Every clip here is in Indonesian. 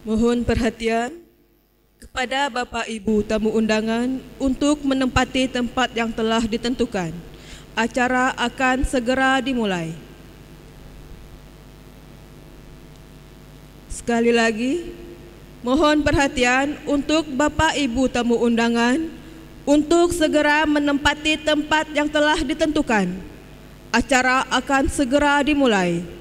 Mohon perhatian kepada Bapak Ibu tamu undangan untuk menempati tempat yang telah ditentukan. Acara akan segera dimulai. Sekali lagi, mohon perhatian untuk Bapak Ibu tamu undangan untuk segera menempati tempat yang telah ditentukan. Acara akan segera dimulai.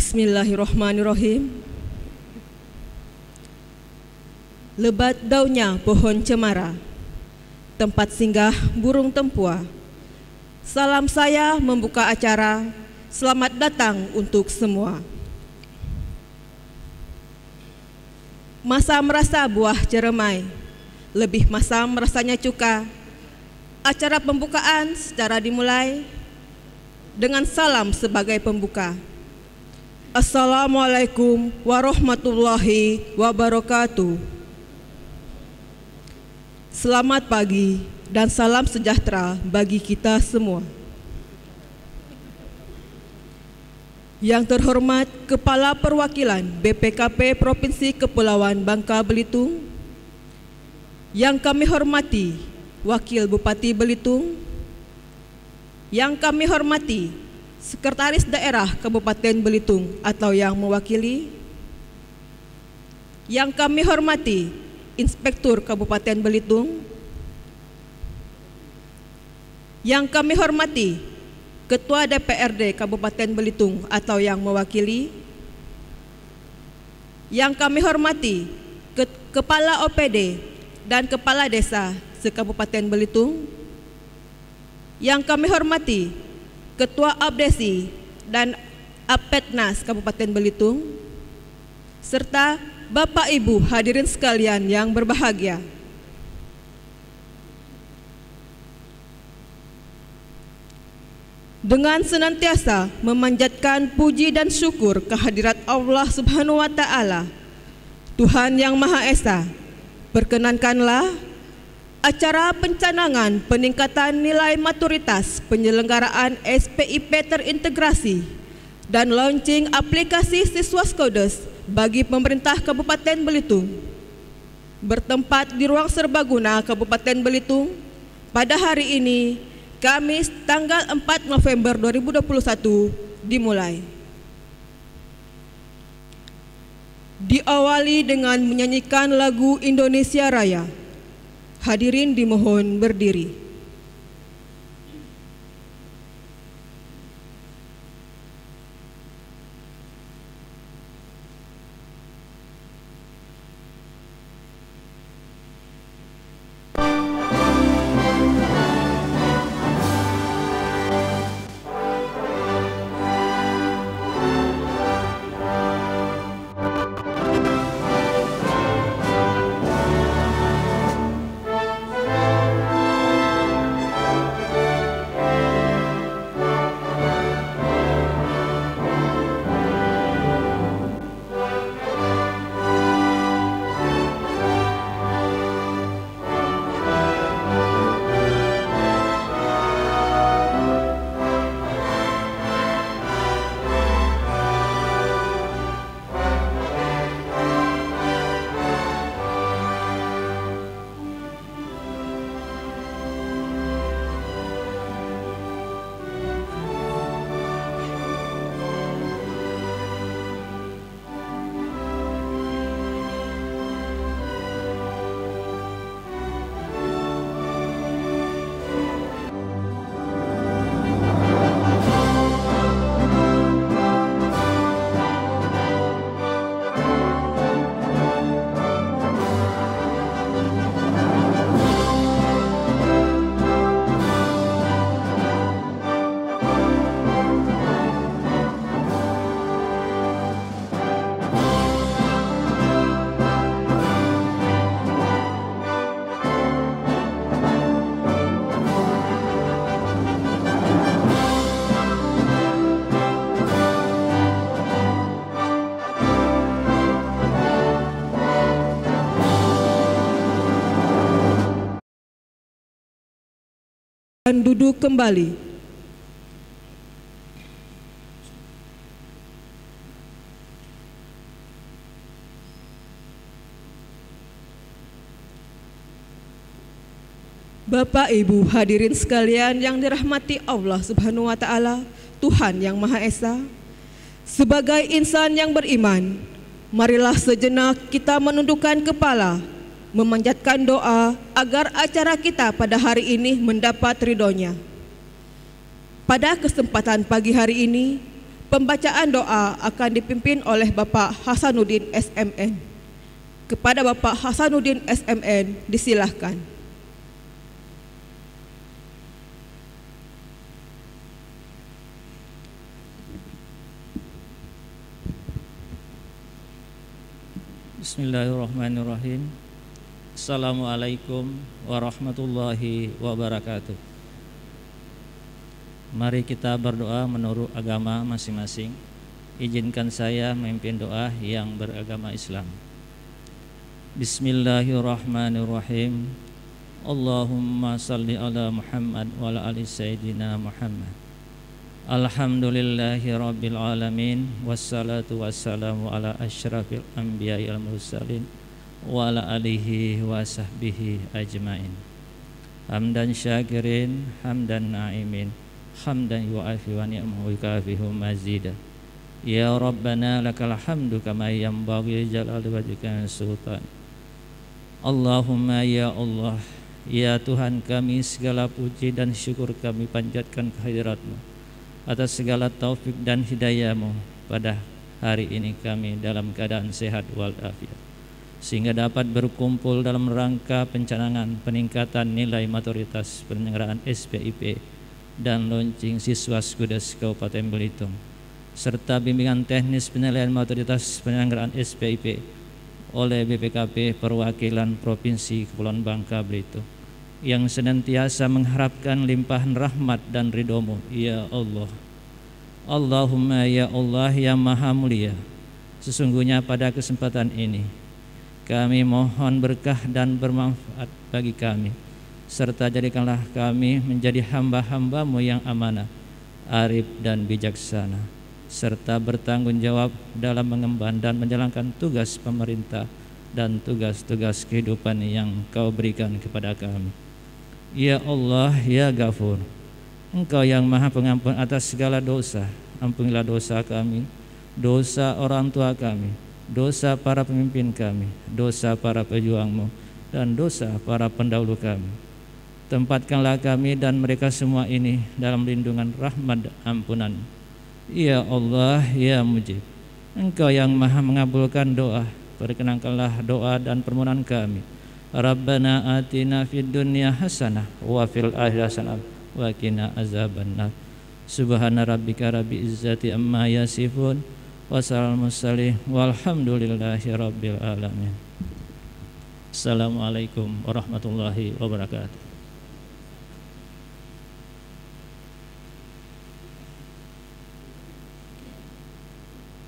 Bismillahirrahmanirrahim. Lebat daunnya pohon cemara, tempat singgah burung tempua. Salam saya membuka acara. Selamat datang untuk semua. Masa merasa buah ceremai, lebih masa merasanya cuka. Acara pembukaan secara dimulai dengan salam sebagai pembuka. Assalamualaikum warahmatullahi wabarakatuh. Selamat pagi dan salam sejahtera bagi kita semua. Yang terhormat Kepala Perwakilan BPKP Provinsi Kepulauan Bangka Belitung, yang kami hormati Wakil Bupati Belitung, yang kami hormati Sekretaris Daerah Kabupaten Belitung atau yang mewakili, yang kami hormati Inspektur Kabupaten Belitung, yang kami hormati Ketua DPRD Kabupaten Belitung atau yang mewakili, yang kami hormati Ke Kepala OPD dan Kepala Desa se-Kabupaten Belitung, yang kami hormati Ketua Abdesi dan Apetnas Kabupaten Belitung, serta Bapak Ibu hadirin sekalian yang berbahagia. Dengan senantiasa memanjatkan puji dan syukur kehadirat Allah Subhanahu wa taala, Tuhan yang Maha Esa, perkenankanlah acara pencanangan peningkatan nilai maturitas penyelenggaraan SPIP terintegrasi dan launching aplikasi Siswa Skodes bagi pemerintah Kabupaten Belitung bertempat di ruang serbaguna Kabupaten Belitung pada hari ini Kamis tanggal 4 November 2021 dimulai. Diawali dengan menyanyikan lagu Indonesia Raya. Hadirin dimohon berdiri. Dan duduk kembali. Bapak Ibu hadirin sekalian yang dirahmati Allah Subhanahu wa taala, Tuhan yang Maha Esa. Sebagai insan yang beriman, marilah sejenak kita menundukkan kepala memanjatkan doa agar acara kita pada hari ini mendapat ridhonya. Pada kesempatan pagi hari ini, pembacaan doa akan dipimpin oleh Bapak Hasanuddin SMN. Kepada Bapak Hasanuddin SMN, disilahkan. Bismillahirrahmanirrahim. Assalamualaikum warahmatullahi wabarakatuh. Mari kita berdoa menurut agama masing-masing. Izinkan saya memimpin doa yang beragama Islam. Bismillahirrahmanirrahim. Allahumma salli ala Muhammad wa ala ali sayyidina Muhammad. Alhamdulillahi rabbil alamin wassalatu wassalamu ala asyrafil anbiya'i al mursalin wa ala alihi wa sahbihi ajmain. Hamdan syakirin hamdan na'imin hamdan yu'afi wa ni'mahu yukafihu ya rabbana lakal hamdu kama yanbaghi wajhika sultan. Allahumma ya Allah ya Tuhan kami segala puji dan syukur kami panjatkan kehadiratmu atas segala taufik dan hidayahmu pada hari ini kami dalam keadaan sehat walafiat sehingga dapat berkumpul dalam rangka pencanangan peningkatan nilai maturitas penyelenggaraan SPIP dan launching siswa Skudes Kabupaten Belitung serta bimbingan teknis penilaian maturitas penyelenggaraan SPIP oleh BPKP Perwakilan Provinsi Kepulauan Bangka Belitung yang senantiasa mengharapkan limpahan rahmat dan ridhomu ya Allah. Allahumma ya Allah yang maha mulia sesungguhnya pada kesempatan ini kami mohon berkah dan bermanfaat bagi kami. Serta jadikanlah kami menjadi hamba-hambamu yang amanah, arif dan bijaksana. Serta bertanggung jawab dalam mengemban dan menjalankan tugas pemerintah dan tugas-tugas kehidupan yang kau berikan kepada kami. Ya Allah, Ya Ghafur, Engkau yang maha pengampun atas segala dosa. Ampunilah dosa kami Dosa orang tua kami Dosa para pemimpin kami Dosa para pejuangmu Dan dosa para pendahulu kami. Tempatkanlah kami dan mereka semua ini Dalam lindungan rahmat ampunan. Ya Allah, Ya Mujib Engkau yang maha mengabulkan doa. Perkenankanlah doa dan permohonan kami. Rabbana atina fid dunya hasanah Wa fil akhir hasanah Wa qina azabannar. Subhana rabbika rabbi izzati amma yasifun Wassalamu Walhamdulillahi rabbil alamin Assalamualaikum warahmatullahi wabarakatuh.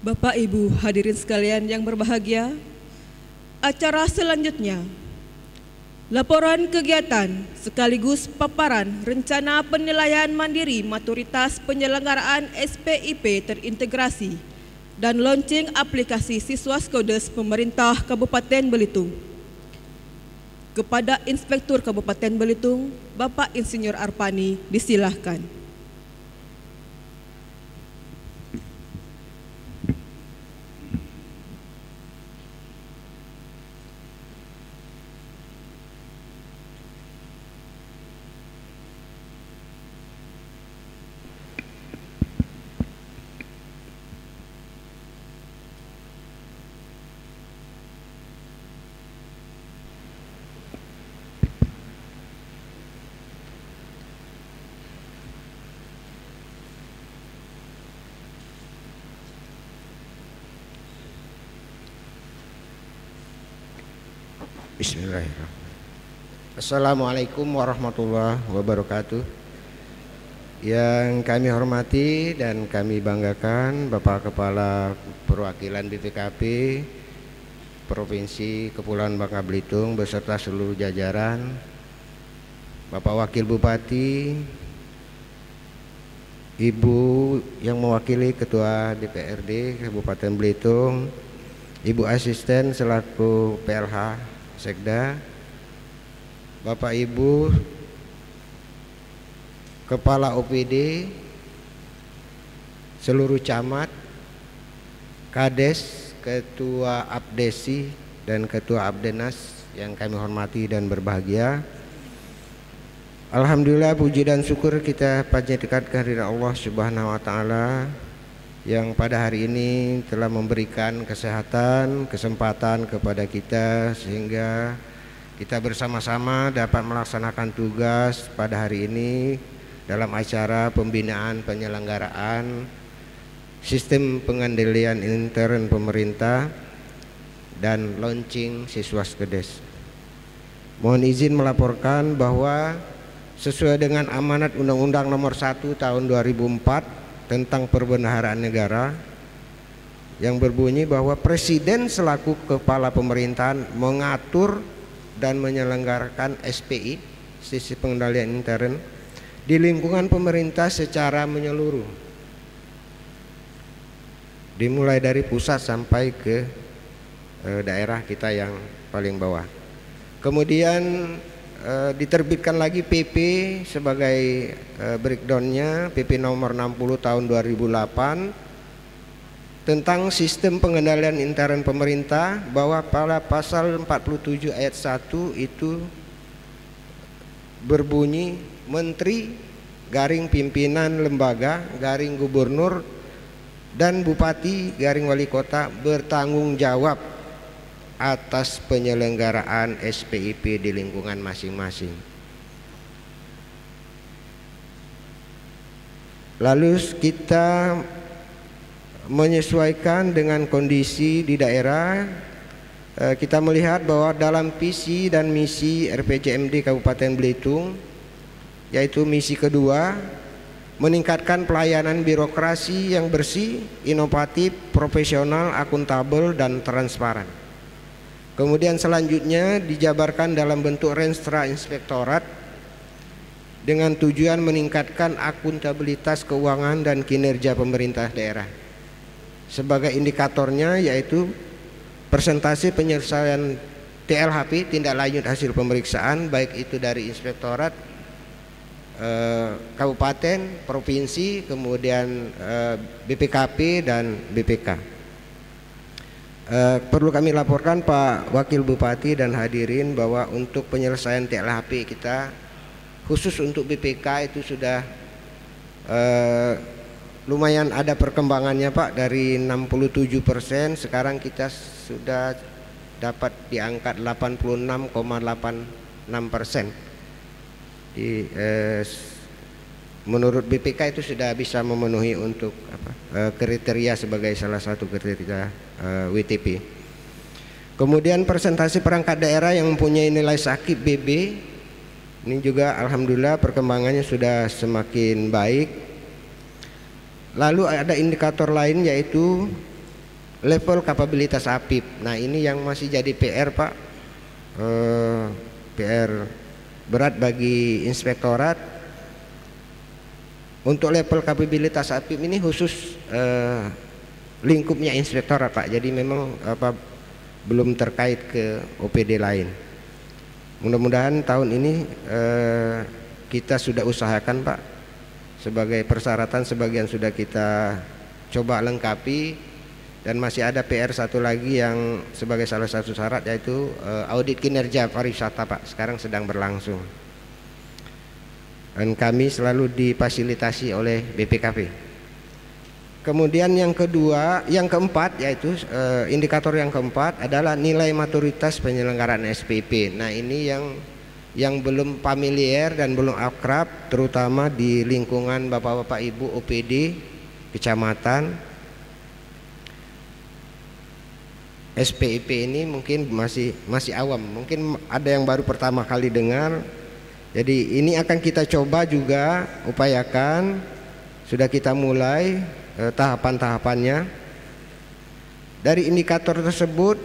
Bapak Ibu hadirin sekalian yang berbahagia, acara selanjutnya laporan kegiatan sekaligus paparan rencana penilaian mandiri maturitas penyelenggaraan SPIP terintegrasi dan launching aplikasi siswa Skodes pemerintah Kabupaten Belitung. Kepada Inspektur Kabupaten Belitung, Bapak Insinyur Arpani, disilahkan. Bismillahirrahmanirrahim. Assalamualaikum warahmatullahi wabarakatuh. Yang kami hormati dan kami banggakan Bapak Kepala Perwakilan BPKP Provinsi Kepulauan Bangka Belitung beserta seluruh jajaran Bapak Wakil Bupati Ibu yang mewakili Ketua DPRD Kabupaten Belitung Ibu Asisten selaku PLH Sekda, Bapak Ibu Kepala OPD, seluruh camat, Kades, Ketua Abdesi dan Ketua Abdenas yang kami hormati dan berbahagia. Alhamdulillah puji dan syukur kita panjatkan kehadiran Allah Subhanahu wa taala yang pada hari ini telah memberikan kesehatan, kesempatan kepada kita sehingga kita bersama-sama dapat melaksanakan tugas pada hari ini dalam acara pembinaan penyelenggaraan sistem pengendalian intern pemerintah dan launching siswa skedes. Mohon izin melaporkan bahwa sesuai dengan amanat Undang-Undang Nomor 1 Tahun 2004 tentang perbendaharaan negara yang berbunyi bahwa presiden selaku kepala pemerintahan mengatur dan menyelenggarakan SPI sisi pengendalian intern di lingkungan pemerintah secara menyeluruh. Dimulai dari pusat sampai ke e, daerah kita yang paling bawah. Kemudian Eh, diterbitkan lagi PP sebagai e, breakdownnya PP nomor 60 tahun 2008 tentang sistem pengendalian intern pemerintah bahwa pada pasal 47 ayat 1 itu berbunyi menteri garing pimpinan lembaga garing gubernur dan bupati garing wali kota bertanggung jawab atas penyelenggaraan SPIP di lingkungan masing-masing. Lalu kita menyesuaikan dengan kondisi di daerah eh, kita melihat bahwa dalam visi dan misi RPJMD Kabupaten Belitung yaitu misi kedua meningkatkan pelayanan birokrasi yang bersih, inovatif, profesional, akuntabel dan transparan. Kemudian selanjutnya dijabarkan dalam bentuk renstra inspektorat dengan tujuan meningkatkan akuntabilitas keuangan dan kinerja pemerintah daerah. Sebagai indikatornya yaitu persentase penyelesaian TLHP tindak lanjut hasil pemeriksaan baik itu dari inspektorat eh, kabupaten, provinsi, kemudian eh, BPKP dan BPK. Eh, perlu kami laporkan Pak Wakil Bupati dan hadirin bahwa untuk penyelesaian TLHP kita khusus untuk BPK itu sudah eh, lumayan ada perkembangannya Pak dari 67 persen. Sekarang kita sudah dapat di angka 86,86 persen. Di eh, menurut BPK itu sudah bisa memenuhi untuk apa, eh, kriteria sebagai salah satu kriteria eh, WTP. Kemudian presentasi perangkat daerah yang mempunyai nilai sakit BB ini juga alhamdulillah perkembangannya sudah semakin baik. Lalu ada indikator lain yaitu level kapabilitas APIP. Nah, ini yang masih jadi PR, Pak. Eh, PR berat bagi inspektorat untuk level kapabilitas APIM ini khusus eh, lingkupnya inspektorat Pak jadi memang apa belum terkait ke OPD lain. Mudah-mudahan tahun ini eh, kita sudah usahakan Pak. Sebagai persyaratan sebagian sudah kita coba lengkapi. Dan masih ada PR satu lagi yang sebagai salah satu syarat yaitu uh, audit kinerja pariwisata Pak. Sekarang sedang berlangsung dan kami selalu difasilitasi oleh BPKP kemudian yang kedua yang keempat yaitu uh, indikator yang keempat adalah nilai maturitas penyelenggaraan SPP nah ini yang yang belum familiar dan belum akrab terutama di lingkungan Bapak-bapak Ibu OPD kecamatan. SPIP ini mungkin masih masih awam, mungkin ada yang baru pertama kali dengar. Jadi ini akan kita coba juga upayakan sudah kita mulai eh, tahapan-tahapannya. Dari indikator tersebut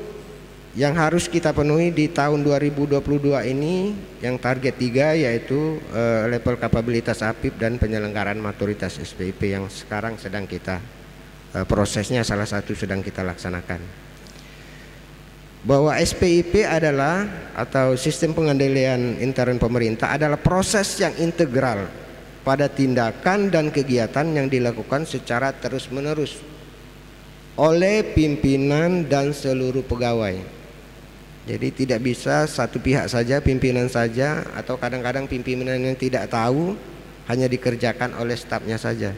yang harus kita penuhi di tahun 2022 ini yang target tiga yaitu eh, level kapabilitas APIP dan penyelenggaraan maturitas SPIP yang sekarang sedang kita eh, prosesnya salah satu sedang kita laksanakan bahwa SPIP adalah atau sistem pengendalian intern pemerintah adalah proses yang integral pada tindakan dan kegiatan yang dilakukan secara terus-menerus oleh pimpinan dan seluruh pegawai. Jadi tidak bisa satu pihak saja pimpinan saja atau kadang-kadang pimpinan yang tidak tahu hanya dikerjakan oleh stafnya saja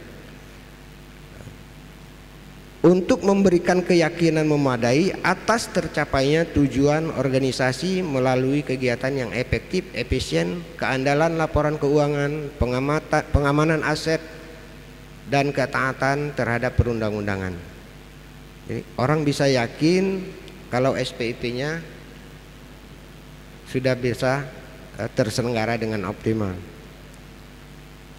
untuk memberikan keyakinan memadai atas tercapainya tujuan organisasi melalui kegiatan yang efektif, efisien, keandalan laporan keuangan, pengamatan, pengamanan aset, dan ketaatan terhadap perundang-undangan. Jadi, orang bisa yakin kalau SPIP-nya sudah bisa eh, terselenggara dengan optimal.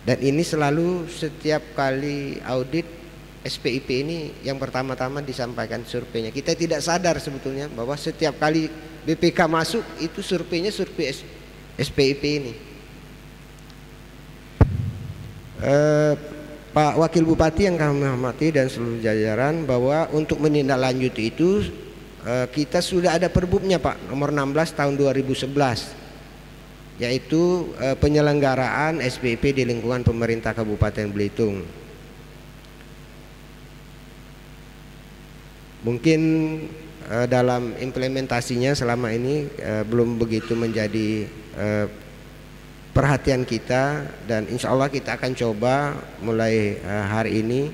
Dan ini selalu setiap kali audit SPIP ini yang pertama-tama disampaikan surveinya. Kita tidak sadar sebetulnya bahwa setiap kali BPK masuk itu surveinya survei SPIP ini. Eh, Pak Wakil Bupati yang kami hormati dan seluruh jajaran bahwa untuk menindaklanjuti itu eh, kita sudah ada perbubnya Pak nomor 16 tahun 2011 yaitu eh, penyelenggaraan SPIP di lingkungan pemerintah Kabupaten Belitung mungkin uh, dalam implementasinya selama ini uh, belum begitu menjadi uh, perhatian kita dan insya Allah kita akan coba mulai uh, hari ini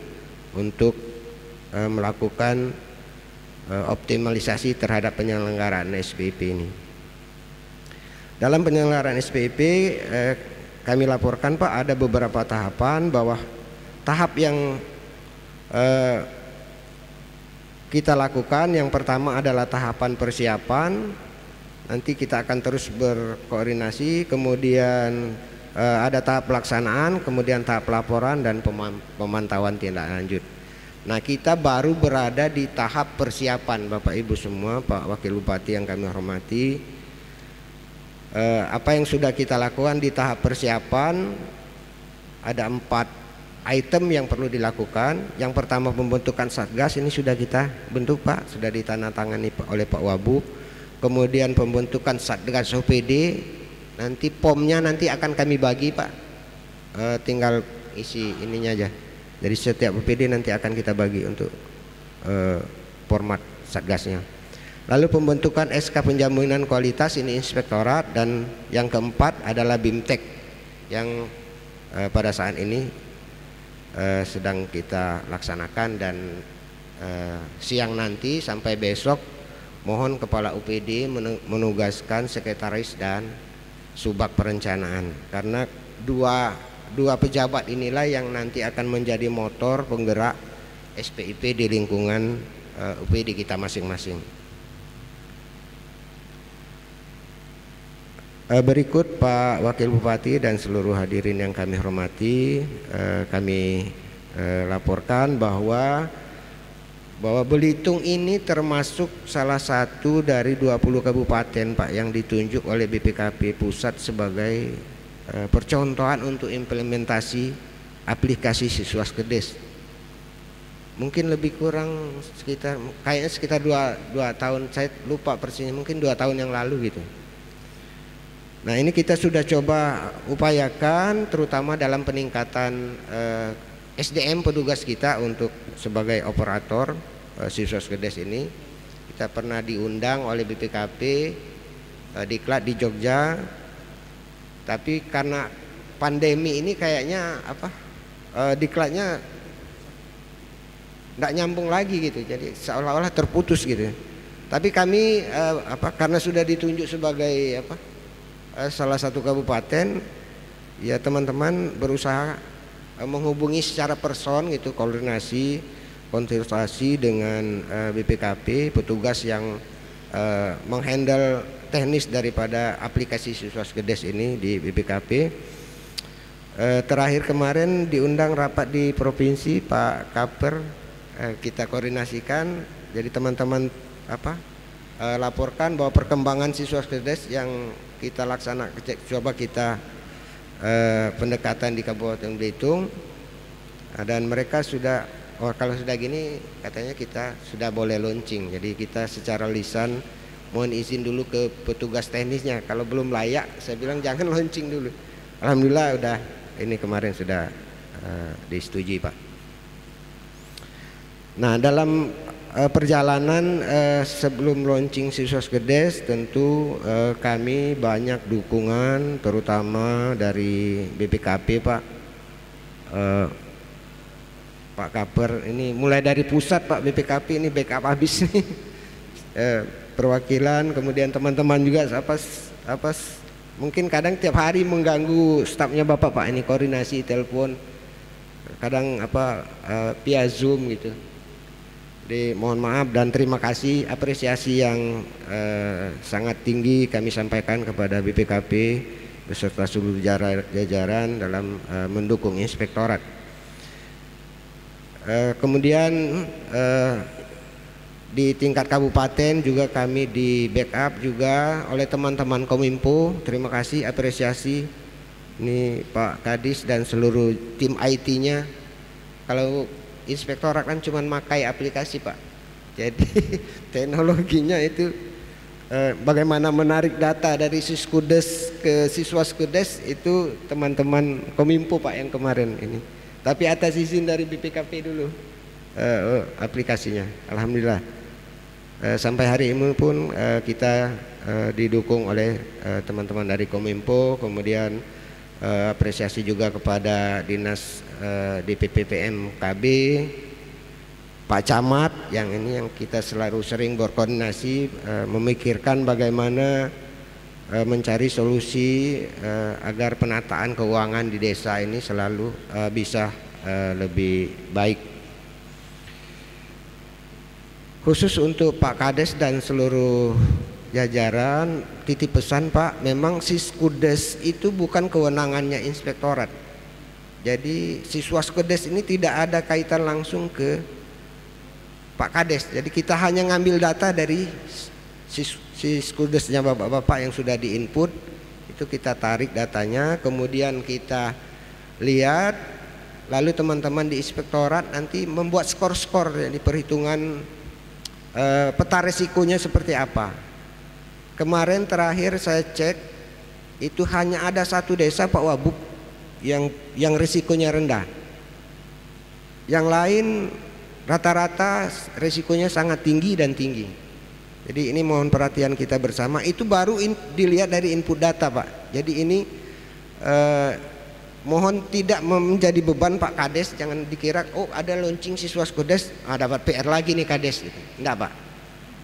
untuk uh, melakukan uh, optimalisasi terhadap penyelenggaraan SPP ini. Dalam penyelenggaraan SPP uh, kami laporkan Pak ada beberapa tahapan bahwa tahap yang uh, kita lakukan. Yang pertama adalah tahapan persiapan. Nanti kita akan terus berkoordinasi. Kemudian eh, ada tahap pelaksanaan kemudian tahap pelaporan dan pemantauan tindak lanjut. Nah kita baru berada di tahap persiapan Bapak Ibu semua Pak Wakil Bupati yang kami hormati. Eh, apa yang sudah kita lakukan di tahap persiapan ada empat item yang perlu dilakukan. Yang pertama pembentukan satgas ini sudah kita bentuk Pak, sudah ditandatangani oleh Pak Wabu. Kemudian pembentukan satgas OPD, nanti pomnya nanti akan kami bagi Pak. uh, tinggal isi ininya aja. Jadi setiap UPD nanti akan kita bagi untuk uh, format satgasnya. Lalu pembentukan SK penjaminan kualitas ini inspektorat dan yang keempat adalah BIMTEK yang uh, pada saat ini uh, sedang kita laksanakan dan uh, siang nanti sampai besok mohon kepala UPD menugaskan sekretaris dan subak perencanaan karena dua dua pejabat inilah yang nanti akan menjadi motor penggerak SPIP di lingkungan uh, UPD kita masing-masing. Berikut Pak Wakil Bupati dan seluruh hadirin yang kami hormati, eh, kami eh, laporkan bahwa bahwa Belitung ini termasuk salah satu dari 20 kabupaten Pak yang ditunjuk oleh BPKP pusat sebagai percontohan untuk implementasi aplikasi siswa skedes. Mungkin lebih kurang sekitar kayaknya sekitar dua, dua tahun saya lupa persisnya mungkin dua tahun yang lalu gitu. Nah ini kita sudah coba upayakan terutama dalam peningkatan eh, SDM petugas kita untuk sebagai operator eh, siswa skedes ini. Kita pernah diundang oleh BPKP eh, diklat di Jogja. Tapi karena pandemi ini kayaknya apa eh, diklatnya tidak nyambung lagi gitu. Jadi seolah-olah terputus gitu. Tapi kami eh, apa karena sudah ditunjuk sebagai apa eh, salah satu kabupaten ya teman-teman berusaha eh, menghubungi secara person gitu koordinasi konsultasi dengan eh, BPKP petugas yang eh, menghandle teknis daripada aplikasi siswa skedes ini di BPKP eh, terakhir kemarin diundang rapat di provinsi Pak Kaper. Eh, kita koordinasikan jadi teman-teman apa eh, laporkan bahwa perkembangan siswa skedes yang kita laksana coba kita eh, pendekatan di Kabupaten Belitung. Dan mereka sudah oh kalau sudah gini katanya kita sudah boleh launching. Jadi kita secara lisan mohon izin dulu ke petugas teknisnya. Kalau belum layak saya bilang jangan launching dulu. Alhamdulillah udah ini kemarin sudah uh, disetujui Pak. Nah dalam uh, perjalanan uh, sebelum launching siswa Skedes tentu uh, kami banyak dukungan terutama dari BPKP Pak. Uh, Pak Kaper ini mulai dari pusat Pak BPKP ini backup habis nih. Uh, perwakilan kemudian teman-teman juga apa apa mungkin kadang tiap hari mengganggu stafnya Bapak Pak ini koordinasi telepon kadang apa uh, via Zoom gitu jadi mohon maaf dan terima kasih apresiasi yang eh, sangat tinggi kami sampaikan kepada BPKP beserta seluruh jajaran dalam eh, mendukung inspektorat. Eh, kemudian eh, di tingkat kabupaten juga kami di backup juga oleh teman-teman Kominfo. Terima kasih apresiasi ini Pak Kadis dan seluruh tim IT-nya. Kalau inspektorat kan cuma makai aplikasi pak. Jadi teknologinya itu eh, bagaimana menarik data dari siskudes ke siswa skudes itu teman-teman kominfo pak yang kemarin ini. Tapi atas izin dari BPKP dulu eh, oh, aplikasinya. Alhamdulillah. Eh, sampai hari ini pun eh, kita eh, didukung oleh eh, teman-teman dari kominfo kemudian eh, apresiasi juga kepada dinas eh, DPP KB Pak Camat yang ini yang kita selalu sering berkoordinasi eh, memikirkan bagaimana eh, mencari solusi eh, agar penataan keuangan di desa ini selalu eh, bisa eh, lebih baik. Khusus untuk Pak Kades dan seluruh jajaran titip pesan Pak. Memang siskudes itu bukan kewenangannya inspektorat. Jadi siswa siskudes ini tidak ada kaitan langsung ke Pak Kades. Jadi kita hanya ngambil data dari siskudesnya bapak-bapak yang sudah diinput. Itu kita tarik datanya kemudian kita lihat. Lalu teman-teman di inspektorat nanti membuat skor-skor di perhitungan eh, peta resikonya seperti apa Kemarin terakhir saya cek itu hanya ada satu desa Pak Wabub yang yang risikonya rendah. Yang lain rata-rata risikonya sangat tinggi dan tinggi. Jadi ini mohon perhatian kita bersama. Itu baru in, dilihat dari input data, Pak. Jadi ini eh, mohon tidak menjadi beban Pak Kades. Jangan dikira oh ada launching siswa Skodes, ah, dapat PR lagi nih Kades. Enggak, Pak.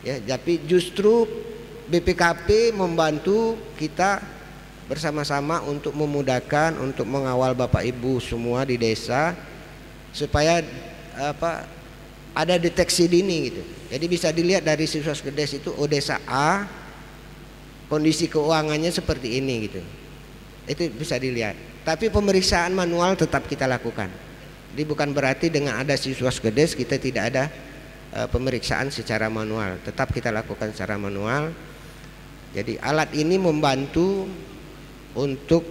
Ya, tapi justru BPKP membantu kita bersama-sama untuk memudahkan untuk mengawal Bapak Ibu semua di desa supaya apa ada deteksi dini gitu. Jadi bisa dilihat dari siswa Skedes itu oh desa A kondisi keuangannya seperti ini gitu. Itu bisa dilihat. Tapi pemeriksaan manual tetap kita lakukan. Jadi bukan berarti dengan ada siswa Skedes kita tidak ada uh, pemeriksaan secara manual. Tetap kita lakukan secara manual. Jadi alat ini membantu untuk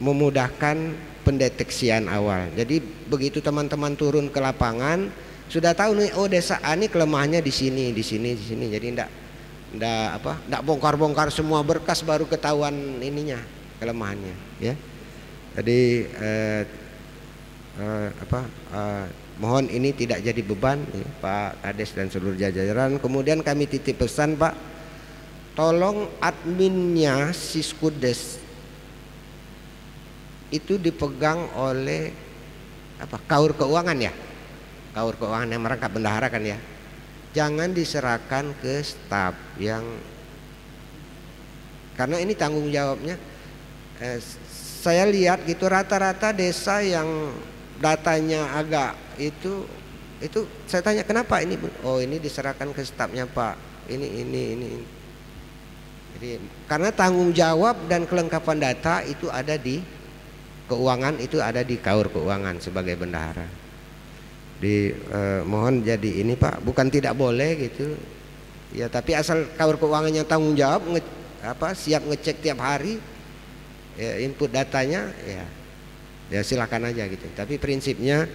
memudahkan pendeteksian awal. Jadi begitu teman-teman turun ke lapangan sudah tahu nih oh desa A ini kelemahannya di sini, di sini, di sini. Jadi ndak ndak apa? ndak bongkar-bongkar semua berkas baru ketahuan ininya kelemahannya, ya. Jadi eh, eh, apa? Eh, mohon ini tidak jadi beban ya, Pak Kades dan seluruh jajaran. Kemudian kami titip pesan Pak, tolong adminnya Siskudes itu dipegang oleh apa kaur keuangan ya? Kaur keuangan yang merangkap bendahara kan ya? Jangan diserahkan ke staf yang karena ini tanggung jawabnya. Eh, saya lihat gitu rata-rata desa yang datanya agak itu itu saya tanya kenapa ini oh ini diserahkan ke stafnya pak. Ini ini ini jadi karena tanggung jawab dan kelengkapan data itu ada di keuangan itu ada di kaur keuangan sebagai bendahara. Di eh, mohon jadi ini Pak, bukan tidak boleh gitu. Ya, tapi asal kaur keuangannya tanggung jawab nge, apa siap ngecek tiap hari ya, input datanya ya ya silakan aja gitu. Tapi prinsipnya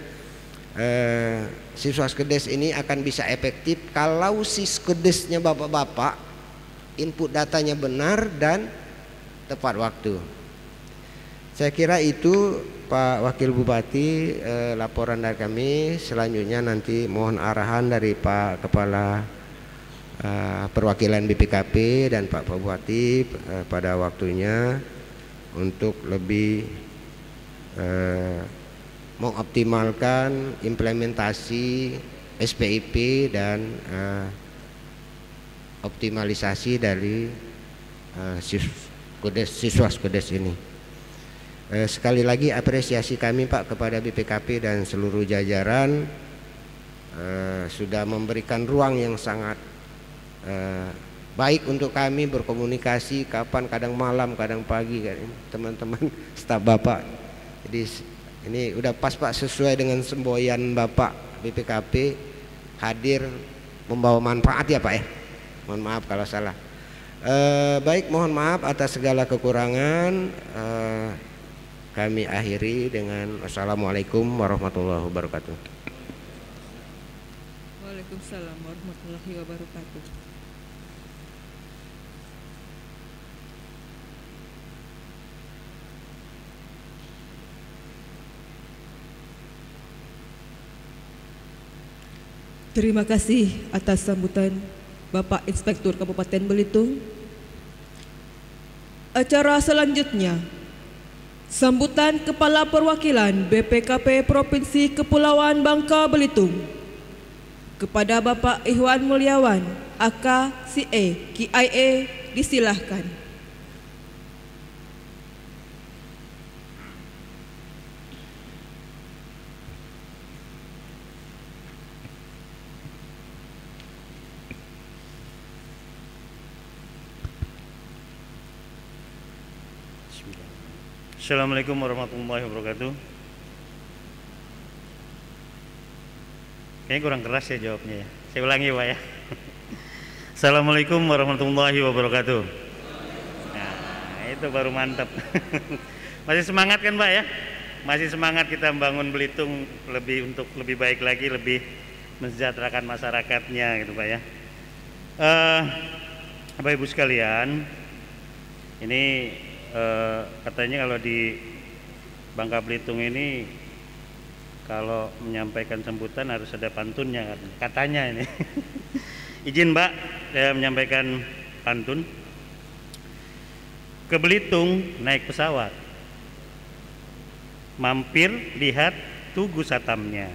eh, siswa skedes ini akan bisa efektif kalau si skedesnya bapak-bapak input datanya benar dan tepat waktu. Saya kira itu Pak Wakil Bupati eh, laporan dari kami. Selanjutnya nanti mohon arahan dari Pak Kepala eh, Perwakilan BPKP dan Pak Bupati eh, pada waktunya untuk lebih eh, mengoptimalkan implementasi SPIP dan eh, optimalisasi dari eh, siswa siswa ini. Eh, sekali lagi apresiasi kami Pak kepada BPKP dan seluruh jajaran eh, sudah memberikan ruang yang sangat eh, baik untuk kami berkomunikasi kapan kadang malam kadang pagi teman-teman staf Bapak. Jadi ini udah pas Pak sesuai dengan semboyan Bapak BPKP hadir membawa manfaat ya Pak ya. Mohon maaf kalau salah. Eh, baik mohon maaf atas segala kekurangan. Eh, kami akhiri dengan Assalamualaikum warahmatullahi wabarakatuh. Waalaikumsalam warahmatullahi wabarakatuh. Terima kasih atas sambutan Bapak Inspektur Kabupaten Belitung. Acara selanjutnya Sambutan Kepala Perwakilan BPKP Provinsi Kepulauan Bangka Belitung kepada Bapak Ikhwan Mulyawan AKCA KIA disilahkan. Assalamualaikum warahmatullahi wabarakatuh. Kayaknya kurang keras ya jawabnya ya. Saya ulangi Pak ya. Assalamualaikum warahmatullahi wabarakatuh. Nah, itu baru mantap. Masih semangat kan Pak ya? Masih semangat kita membangun Belitung lebih untuk lebih baik lagi, lebih mensejahterakan masyarakatnya gitu Pak ya. Uh, Bapak Ibu sekalian, ini Eh, katanya kalau di Bangka Belitung ini kalau menyampaikan sambutan harus ada pantunnya katanya ini. Izin Mbak, saya menyampaikan pantun. Ke Belitung naik pesawat. Mampir lihat tugu satamnya.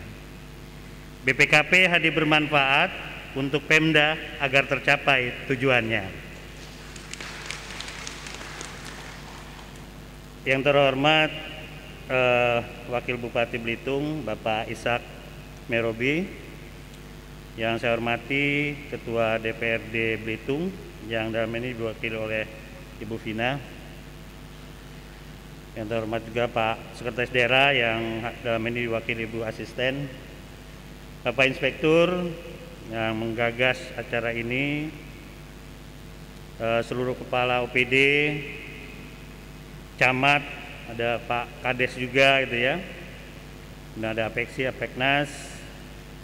BPKP hadir bermanfaat untuk Pemda agar tercapai tujuannya. Yang terhormat eh, Wakil Bupati Belitung Bapak Ishak Merobi yang saya hormati Ketua DPRD Belitung yang dalam ini diwakili oleh Ibu Vina. Yang terhormat juga Pak Sekretaris Daerah yang dalam ini diwakili Ibu Asisten. Bapak Inspektur yang menggagas acara ini eh, seluruh kepala OPD camat ada Pak Kades juga gitu ya dan ada Apeksi, Apeknas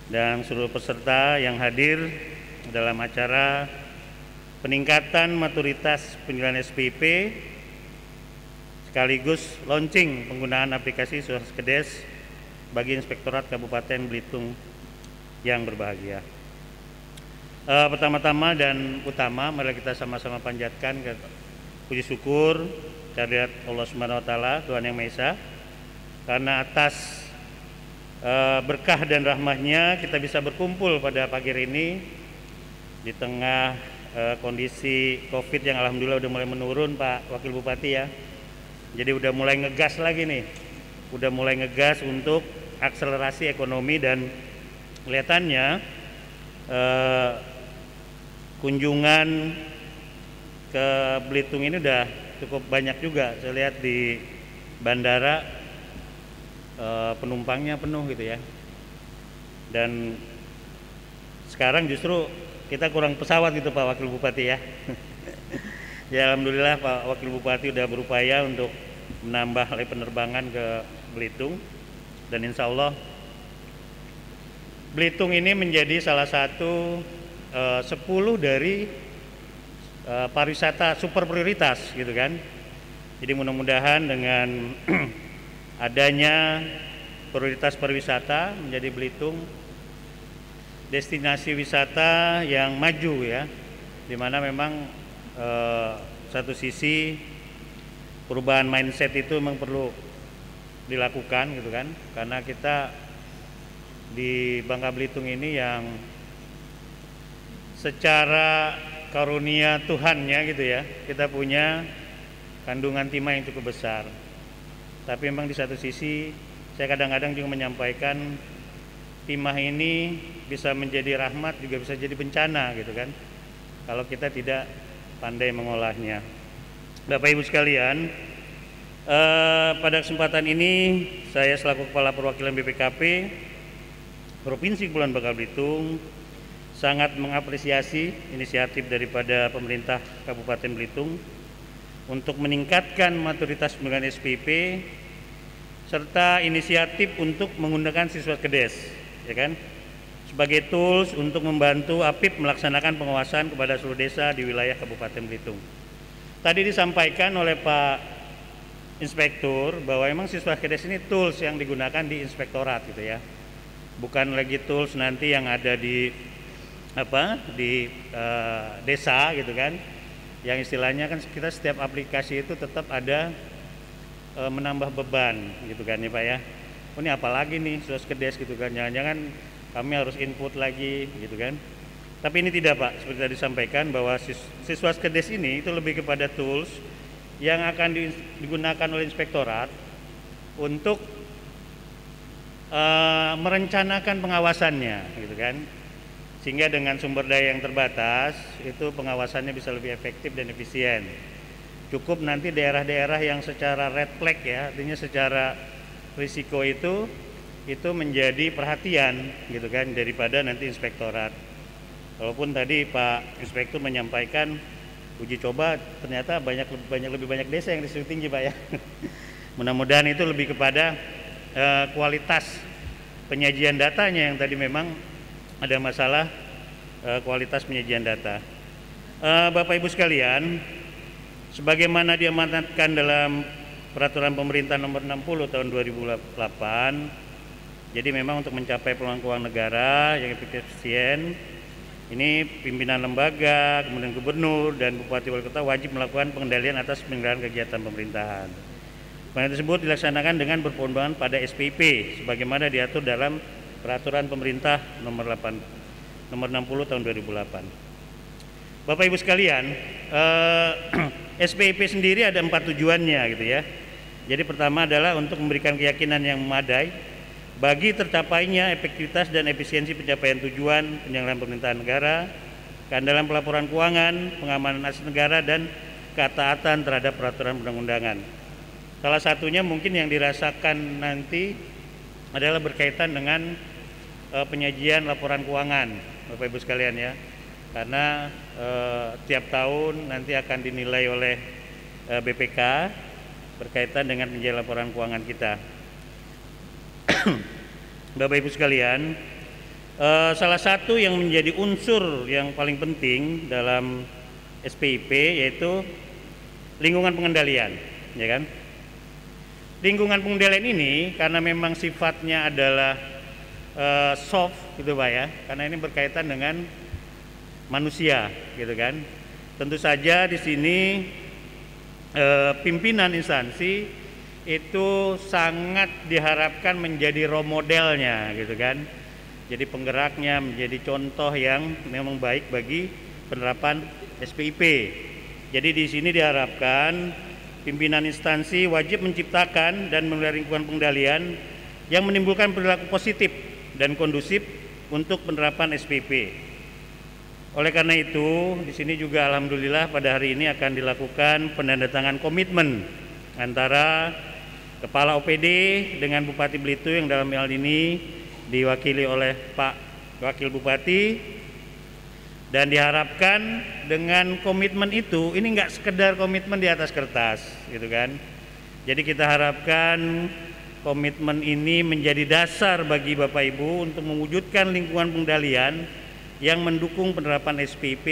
dan seluruh peserta yang hadir dalam acara peningkatan maturitas penjualan SPP sekaligus launching penggunaan aplikasi Suara Kedes bagi Inspektorat Kabupaten Belitung yang berbahagia. E, pertama-tama dan utama mari kita sama-sama panjatkan ke puji syukur kehadirat Allah Subhanahu wa taala Tuhan yang Maha Esa karena atas e, berkah dan rahmahnya kita bisa berkumpul pada pagi hari ini di tengah e, kondisi Covid yang alhamdulillah udah mulai menurun Pak Wakil Bupati ya. Jadi udah mulai ngegas lagi nih. Udah mulai ngegas untuk akselerasi ekonomi dan kelihatannya e, kunjungan ke Belitung ini udah cukup banyak juga. Saya lihat di bandara e, penumpangnya penuh gitu ya. Dan sekarang justru kita kurang pesawat gitu Pak Wakil Bupati ya. Ya Alhamdulillah Pak Wakil Bupati udah berupaya untuk menambah penerbangan ke Belitung. Dan insya Allah Belitung ini menjadi salah satu e, 10 dari uh, pariwisata super prioritas gitu kan. Jadi mudah-mudahan dengan adanya prioritas pariwisata menjadi Belitung destinasi wisata yang maju ya, di mana memang uh, satu sisi perubahan mindset itu memang perlu dilakukan gitu kan, karena kita di Bangka Belitung ini yang secara karunia Tuhannya gitu ya. Kita punya kandungan timah yang cukup besar. Tapi memang di satu sisi saya kadang-kadang juga menyampaikan timah ini bisa menjadi rahmat juga bisa jadi bencana gitu kan. Kalau kita tidak pandai mengolahnya. Bapak Ibu sekalian eh, pada kesempatan ini saya selaku Kepala Perwakilan BPKP Provinsi Kepulauan Bangka Belitung sangat mengapresiasi inisiatif daripada pemerintah Kabupaten Belitung untuk meningkatkan maturitas penggunaan SPP serta inisiatif untuk menggunakan siswa kedes ya kan sebagai tools untuk membantu APIP melaksanakan pengawasan kepada seluruh desa di wilayah Kabupaten Belitung. Tadi disampaikan oleh Pak Inspektur bahwa memang siswa kedes ini tools yang digunakan di inspektorat gitu ya. Bukan lagi tools nanti yang ada di apa di uh, desa gitu kan. Yang istilahnya kan kita setiap aplikasi itu tetap ada uh, menambah beban gitu kan ya Pak ya. Oh, ini apalagi nih sudah kedes gitu kan. Jangan-jangan kami harus input lagi gitu kan. Tapi ini tidak Pak seperti tadi disampaikan bahwa siswa kedes ini itu lebih kepada tools yang akan digunakan oleh inspektorat untuk uh, merencanakan pengawasannya gitu kan sehingga dengan sumber daya yang terbatas itu pengawasannya bisa lebih efektif dan efisien. Cukup nanti daerah-daerah yang secara red flag ya, artinya secara risiko itu itu menjadi perhatian gitu kan daripada nanti inspektorat. Walaupun tadi Pak Inspektur menyampaikan uji coba ternyata banyak banyak lebih banyak desa yang risiko tinggi Pak ya. Mudah-mudahan itu lebih kepada uh, kualitas penyajian datanya yang tadi memang ada masalah uh, kualitas penyajian data. Uh, Bapak Ibu sekalian, sebagaimana diamanatkan dalam peraturan pemerintah nomor 60 tahun 2008 jadi memang untuk mencapai peluang keuangan negara yang efisien ini pimpinan lembaga, kemudian gubernur dan bupati wali kota wajib melakukan pengendalian atas penyelenggaraan kegiatan pemerintahan. Pengendalian tersebut dilaksanakan dengan berpondongan pada SPP sebagaimana diatur dalam peraturan pemerintah nomor 8 nomor 60 tahun 2008. Bapak Ibu sekalian, eh, SPP sendiri ada empat tujuannya gitu ya. Jadi pertama adalah untuk memberikan keyakinan yang memadai bagi tercapainya efektivitas dan efisiensi pencapaian tujuan penyelenggaraan pemerintahan negara, keandalan pelaporan keuangan, pengamanan aset negara dan ketaatan terhadap peraturan perundang-undangan. Salah satunya mungkin yang dirasakan nanti adalah berkaitan dengan e, penyajian laporan keuangan, Bapak Ibu sekalian ya. Karena e, tiap tahun nanti akan dinilai oleh e, eh, BPK berkaitan dengan penyajian laporan keuangan kita. Bapak Ibu sekalian, uh, salah satu yang menjadi unsur yang paling penting dalam SPIP yaitu lingkungan pengendalian, ya kan? Lingkungan pengendalian ini karena memang sifatnya adalah uh, soft gitu Pak ya, karena ini berkaitan dengan manusia gitu kan. Tentu saja di sini uh, pimpinan instansi itu sangat diharapkan menjadi role modelnya gitu kan. Jadi penggeraknya menjadi contoh yang memang baik bagi penerapan SPIP jadi di sini diharapkan pimpinan instansi wajib menciptakan dan mengelola lingkungan pengendalian yang menimbulkan perilaku positif dan kondusif untuk penerapan SPP. Oleh karena itu, di sini juga alhamdulillah pada hari ini akan dilakukan penandatangan komitmen antara Kepala OPD dengan Bupati Belitung yang dalam hal ini diwakili oleh Pak Wakil Bupati dan diharapkan dengan komitmen itu ini enggak sekedar komitmen di atas kertas gitu kan jadi kita harapkan komitmen ini menjadi dasar bagi Bapak Ibu untuk mewujudkan lingkungan pengendalian yang mendukung penerapan SPP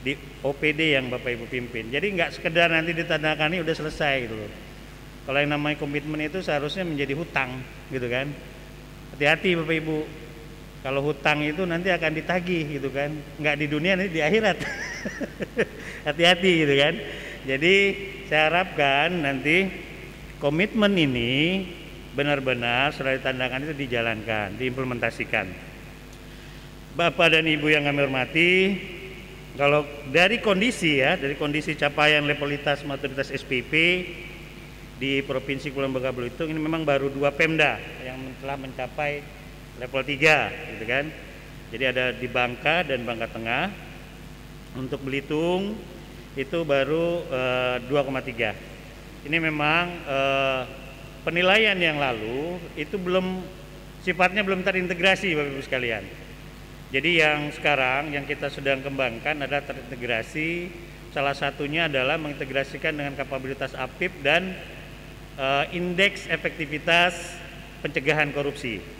di OPD yang Bapak Ibu pimpin jadi enggak sekedar nanti ditandatangani udah selesai gitu loh kalau yang namanya komitmen itu seharusnya menjadi hutang, gitu kan? Hati-hati Bapak Ibu. Kalau hutang itu nanti akan ditagih gitu kan. Nggak di dunia nanti di akhirat. Hati-hati gitu kan. Jadi saya harapkan nanti komitmen ini benar-benar setelah ditandakan itu dijalankan, diimplementasikan. Bapak dan Ibu yang kami hormati, kalau dari kondisi ya, dari kondisi capaian levelistas maturitas SPP di Provinsi Kepulauan Bangka Belitung ini memang baru dua Pemda yang telah mencapai level 3 gitu kan. Jadi ada di Bangka dan Bangka Tengah. Untuk Belitung itu baru e, eh, 2,3. Ini memang e, penilaian yang lalu itu belum sifatnya belum terintegrasi Bapak Ibu sekalian. Jadi yang sekarang yang kita sedang kembangkan adalah terintegrasi salah satunya adalah mengintegrasikan dengan kapabilitas APIP dan uh, indeks efektivitas pencegahan korupsi.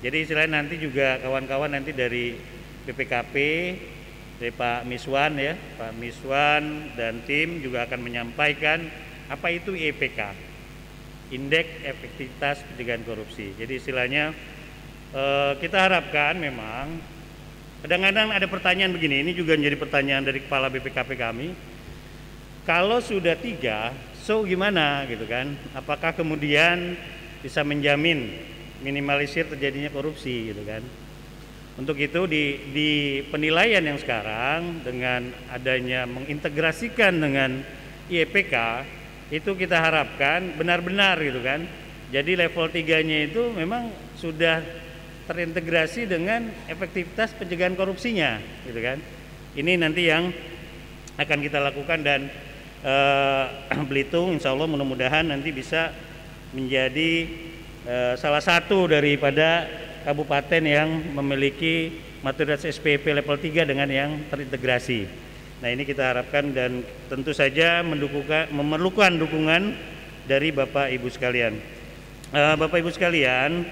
Jadi istilahnya nanti juga kawan-kawan nanti dari BPKP, dari Pak Miswan ya, Pak Miswan dan tim juga akan menyampaikan apa itu IEPK, Indeks Efektivitas Pencegahan Korupsi. Jadi istilahnya uh, kita harapkan memang kadang-kadang ada pertanyaan begini, ini juga menjadi pertanyaan dari kepala BPKP kami. Kalau sudah tiga, So gimana gitu kan? Apakah kemudian bisa menjamin minimalisir terjadinya korupsi gitu kan? Untuk itu di, di penilaian yang sekarang dengan adanya mengintegrasikan dengan IEPK itu kita harapkan benar-benar gitu kan. Jadi level 3-nya itu memang sudah terintegrasi dengan efektivitas pencegahan korupsinya gitu kan. Ini nanti yang akan kita lakukan dan uh, Belitung insya Allah mudah-mudahan nanti bisa menjadi uh, salah satu daripada kabupaten yang memiliki maturitas SPP level 3 dengan yang terintegrasi. Nah ini kita harapkan dan tentu saja memerlukan dukungan dari Bapak Ibu sekalian. Uh, Bapak Ibu sekalian,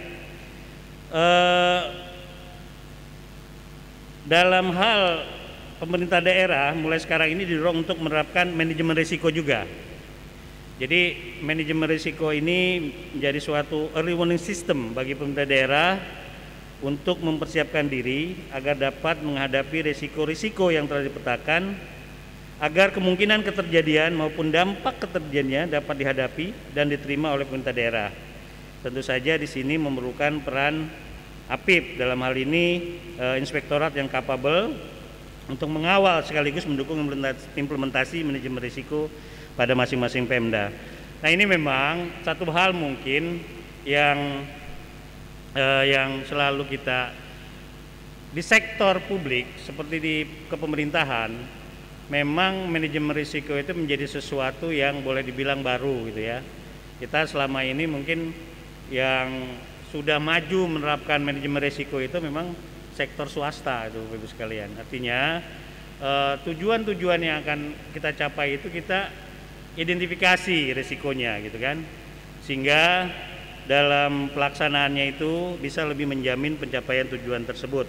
uh, dalam hal pemerintah daerah mulai sekarang ini didorong untuk menerapkan manajemen risiko juga. Jadi manajemen risiko ini menjadi suatu early warning system bagi pemerintah daerah untuk mempersiapkan diri agar dapat menghadapi risiko-risiko yang telah dipetakan agar kemungkinan keterjadian maupun dampak keterjadiannya dapat dihadapi dan diterima oleh pemerintah daerah. Tentu saja di sini memerlukan peran APIP dalam hal ini eh, inspektorat yang kapabel untuk mengawal sekaligus mendukung implementasi manajemen risiko pada masing-masing Pemda. Nah, ini memang satu hal mungkin yang eh, yang selalu kita di sektor publik seperti di kepemerintahan memang manajemen risiko itu menjadi sesuatu yang boleh dibilang baru gitu ya. Kita selama ini mungkin yang sudah maju menerapkan manajemen risiko itu memang sektor swasta itu Bapak sekalian. Artinya eh, tujuan-tujuan yang akan kita capai itu kita identifikasi risikonya gitu kan. Sehingga dalam pelaksanaannya itu bisa lebih menjamin pencapaian tujuan tersebut.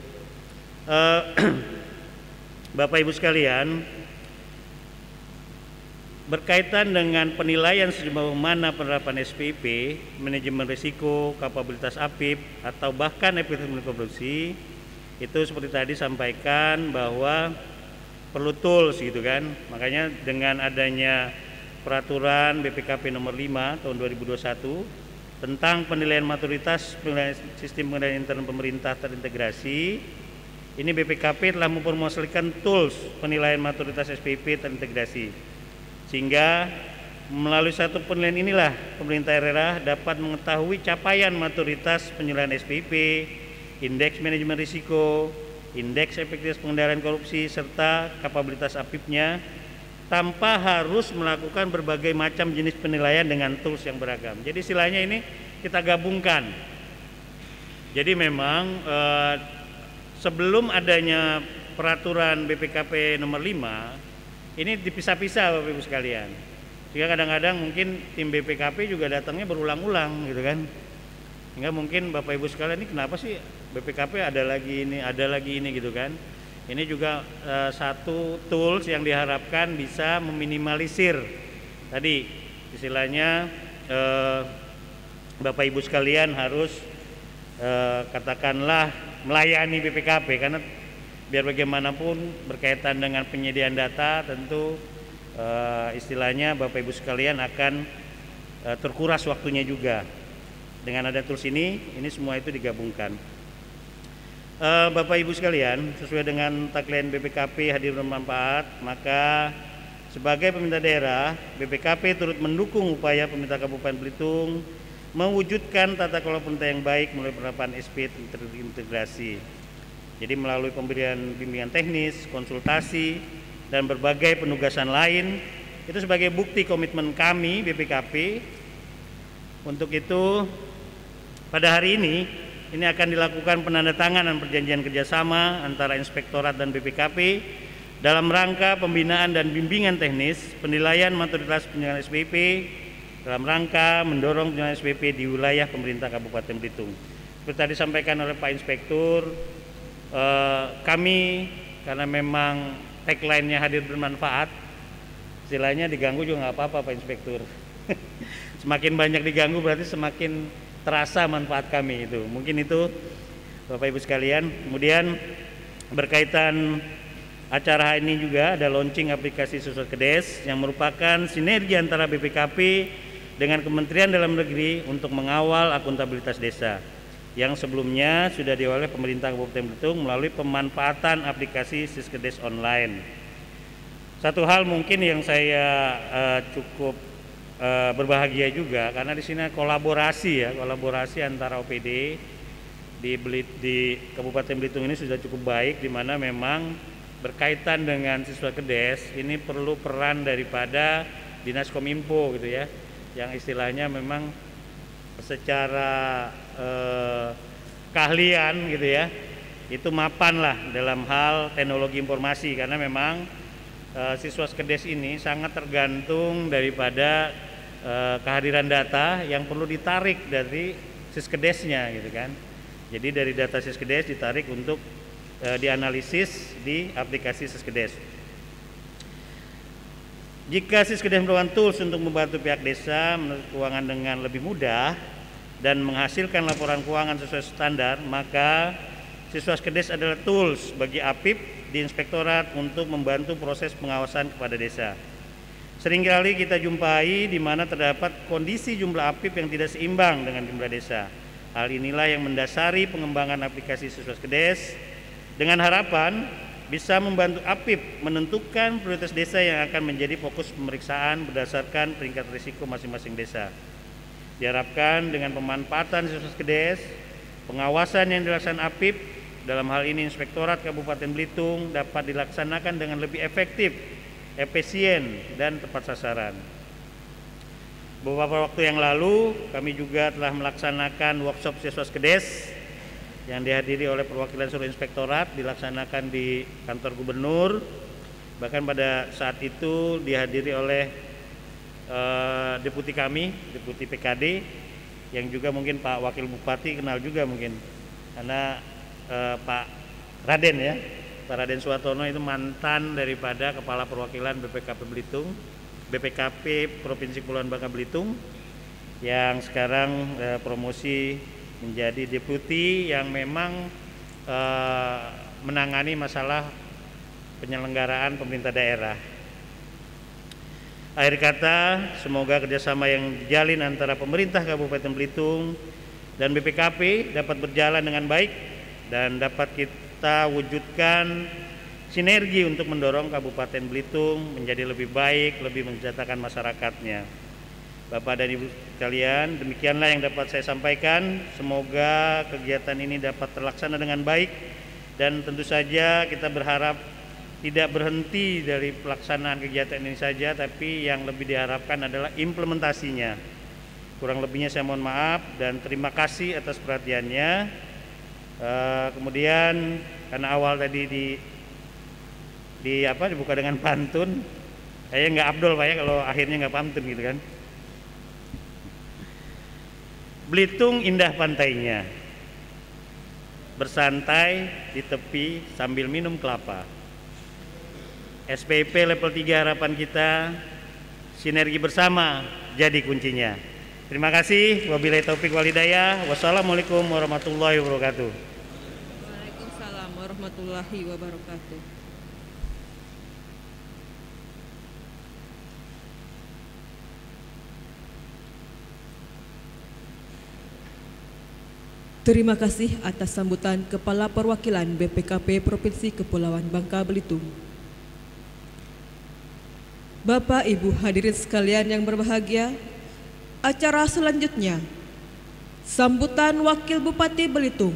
Eh, Bapak Ibu sekalian, berkaitan dengan penilaian sejauh mana penerapan SPP, manajemen risiko, kapabilitas APIP, atau bahkan efektivitas produksi, itu seperti tadi sampaikan bahwa perlu tools gitu kan. Makanya dengan adanya peraturan BPKP nomor 5 tahun 2021 tentang penilaian maturitas penilaian sistem penilaian intern pemerintah terintegrasi, ini BPKP telah mempromosikan tools penilaian maturitas SPP terintegrasi. Sehingga melalui satu penilaian inilah pemerintah daerah dapat mengetahui capaian maturitas penilaian SPP, indeks manajemen risiko, indeks efektivitas pengendalian korupsi serta kapabilitas APIP-nya tanpa harus melakukan berbagai macam jenis penilaian dengan tools yang beragam. Jadi istilahnya ini kita gabungkan. Jadi memang eh, sebelum adanya peraturan BPKP nomor 5 ini dipisah-pisah Bapak Ibu sekalian. Sehingga kadang-kadang mungkin tim BPKP juga datangnya berulang-ulang gitu kan. Sehingga mungkin Bapak Ibu sekalian ini kenapa sih BPKP ada lagi ini, ada lagi ini gitu kan. Ini juga uh, satu tools yang diharapkan bisa meminimalisir tadi istilahnya uh, Bapak Ibu sekalian harus uh, katakanlah melayani BPKP karena biar bagaimanapun berkaitan dengan penyediaan data tentu uh, istilahnya Bapak Ibu sekalian akan uh, terkuras waktunya juga. Dengan ada tools ini, ini semua itu digabungkan. Uh, Bapak Ibu sekalian, sesuai dengan tagline BPKP hadir bermanfaat, maka sebagai pemerintah daerah, BPKP turut mendukung upaya pemerintah Kabupaten Belitung mewujudkan tata kelola pemerintah yang baik melalui penerapan SP terintegrasi jadi melalui pemberian bimbingan teknis, konsultasi, dan berbagai penugasan lain, itu sebagai bukti komitmen kami BPKP. Untuk itu, pada hari ini, ini akan dilakukan penandatanganan perjanjian kerjasama antara Inspektorat dan BPKP dalam rangka pembinaan dan bimbingan teknis penilaian maturitas penyelenggaraan SPP dalam rangka mendorong penyelenggaraan SPP di wilayah pemerintah Kabupaten Belitung. Seperti tadi disampaikan oleh Pak Inspektur, Eh, kami karena memang tagline-nya hadir bermanfaat, istilahnya diganggu juga nggak apa-apa Pak Inspektur. semakin banyak diganggu berarti semakin terasa manfaat kami itu. Mungkin itu Bapak Ibu sekalian. Kemudian berkaitan acara ini juga ada launching aplikasi Susul Kedes yang merupakan sinergi antara BPKP dengan Kementerian Dalam Negeri untuk mengawal akuntabilitas desa yang sebelumnya sudah diolah pemerintah Kabupaten Belitung melalui pemanfaatan aplikasi Siskedes online. Satu hal mungkin yang saya uh, cukup uh, berbahagia juga karena di sini kolaborasi ya, kolaborasi antara OPD di Belit, di Kabupaten Belitung ini sudah cukup baik di mana memang berkaitan dengan siswa kedes ini perlu peran daripada Dinas Kominfo gitu ya yang istilahnya memang secara eh, keahlian gitu ya itu mapan lah dalam hal teknologi informasi karena memang eh, siswa skedes ini sangat tergantung daripada eh, kehadiran data yang perlu ditarik dari siskedesnya gitu kan jadi dari data siskedes ditarik untuk eh, dianalisis di aplikasi siskedes Jika Siskedes merupakan tools untuk membantu pihak desa menurut keuangan dengan lebih mudah dan menghasilkan laporan keuangan sesuai standar, maka siswa Siswaskedes adalah tools bagi APIP di inspektorat untuk membantu proses pengawasan kepada desa. Seringkali kita jumpai di mana terdapat kondisi jumlah APIP yang tidak seimbang dengan jumlah desa. Hal inilah yang mendasari pengembangan aplikasi Siswa Siswaskedes dengan harapan bisa membantu APIP menentukan prioritas desa yang akan menjadi fokus pemeriksaan berdasarkan peringkat risiko masing-masing desa. Diharapkan dengan pemanfaatan siswa kedes, pengawasan yang dilaksanakan APIP dalam hal ini Inspektorat Kabupaten Belitung dapat dilaksanakan dengan lebih efektif, efisien, dan tepat sasaran. Beberapa waktu yang lalu kami juga telah melaksanakan workshop siswa kedes yang dihadiri oleh perwakilan seluruh inspektorat dilaksanakan di kantor gubernur. Bahkan pada saat itu dihadiri oleh uh, deputi kami deputi PKD yang juga mungkin Pak Wakil Bupati kenal juga mungkin. Karena uh, Pak Raden ya Pak Raden Suwatono itu mantan daripada kepala perwakilan BPKP Belitung BPKP Provinsi Kepulauan Bangka Belitung yang sekarang uh, promosi menjadi deputi yang memang uh, menangani masalah penyelenggaraan pemerintah daerah. Akhir kata, semoga kerjasama yang dijalin antara pemerintah Kabupaten Belitung dan BPKP dapat berjalan dengan baik dan dapat kita wujudkan sinergi untuk mendorong Kabupaten Belitung menjadi lebih baik, lebih mensejahterakan masyarakatnya. Bapak dan Ibu sekalian, demikianlah yang dapat saya sampaikan. Semoga kegiatan ini dapat terlaksana dengan baik dan tentu saja kita berharap tidak berhenti dari pelaksanaan kegiatan ini saja, tapi yang lebih diharapkan adalah implementasinya. Kurang lebihnya saya mohon maaf dan terima kasih atas perhatiannya. Uh, kemudian karena awal tadi di di apa dibuka dengan pantun, saya nggak abdul pak ya kalau akhirnya nggak pantun gitu kan. Belitung indah pantainya. Bersantai di tepi sambil minum kelapa. SPP level 3 harapan kita sinergi bersama jadi kuncinya. Terima kasih. Wabillahi taufik walhidayah. Wassalamualaikum warahmatullahi wabarakatuh. Warahmatullahi wabarakatuh. Terima kasih atas sambutan Kepala Perwakilan BPKP Provinsi Kepulauan Bangka Belitung. Bapak Ibu hadirin sekalian yang berbahagia, acara selanjutnya sambutan Wakil Bupati Belitung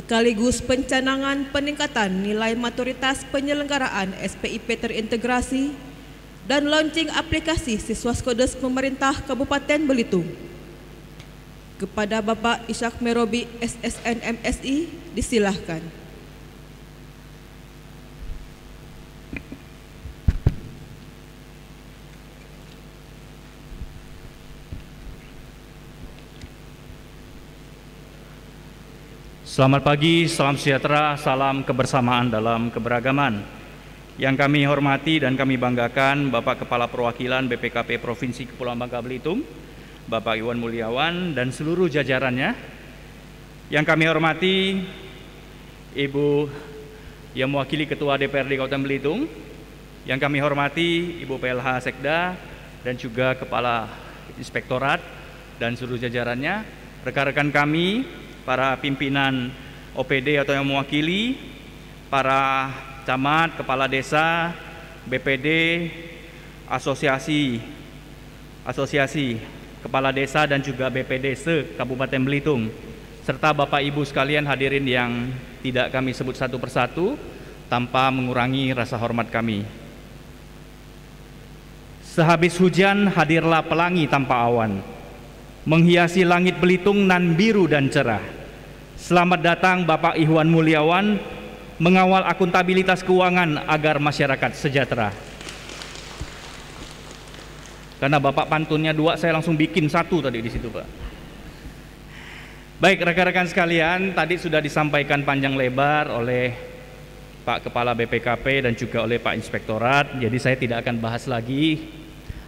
sekaligus pencanangan peningkatan nilai maturitas penyelenggaraan SPIP terintegrasi dan launching aplikasi Siswa Skodes Pemerintah Kabupaten Belitung kepada Bapak Ishak Merobi SSN MSI disilahkan. Selamat pagi, salam sejahtera, salam kebersamaan dalam keberagaman. Yang kami hormati dan kami banggakan Bapak Kepala Perwakilan BPKP Provinsi Kepulauan Bangka Belitung, Bapak Iwan Mulyawan dan seluruh jajarannya. Yang kami hormati Ibu yang mewakili Ketua DPRD Kabupaten Belitung, yang kami hormati Ibu PLH Sekda dan juga Kepala Inspektorat dan seluruh jajarannya, rekan-rekan kami, para pimpinan OPD atau yang mewakili, para camat, kepala desa, BPD, asosiasi, asosiasi Kepala Desa dan juga BPD se Kabupaten Belitung serta Bapak Ibu sekalian hadirin yang tidak kami sebut satu persatu tanpa mengurangi rasa hormat kami. Sehabis hujan hadirlah pelangi tanpa awan menghiasi langit Belitung nan biru dan cerah. Selamat datang Bapak Iwan Mulyawan mengawal akuntabilitas keuangan agar masyarakat sejahtera. Karena Bapak pantunnya dua, saya langsung bikin satu tadi di situ, Pak. Baik, rekan-rekan sekalian, tadi sudah disampaikan panjang lebar oleh Pak Kepala BPKP dan juga oleh Pak Inspektorat. Jadi saya tidak akan bahas lagi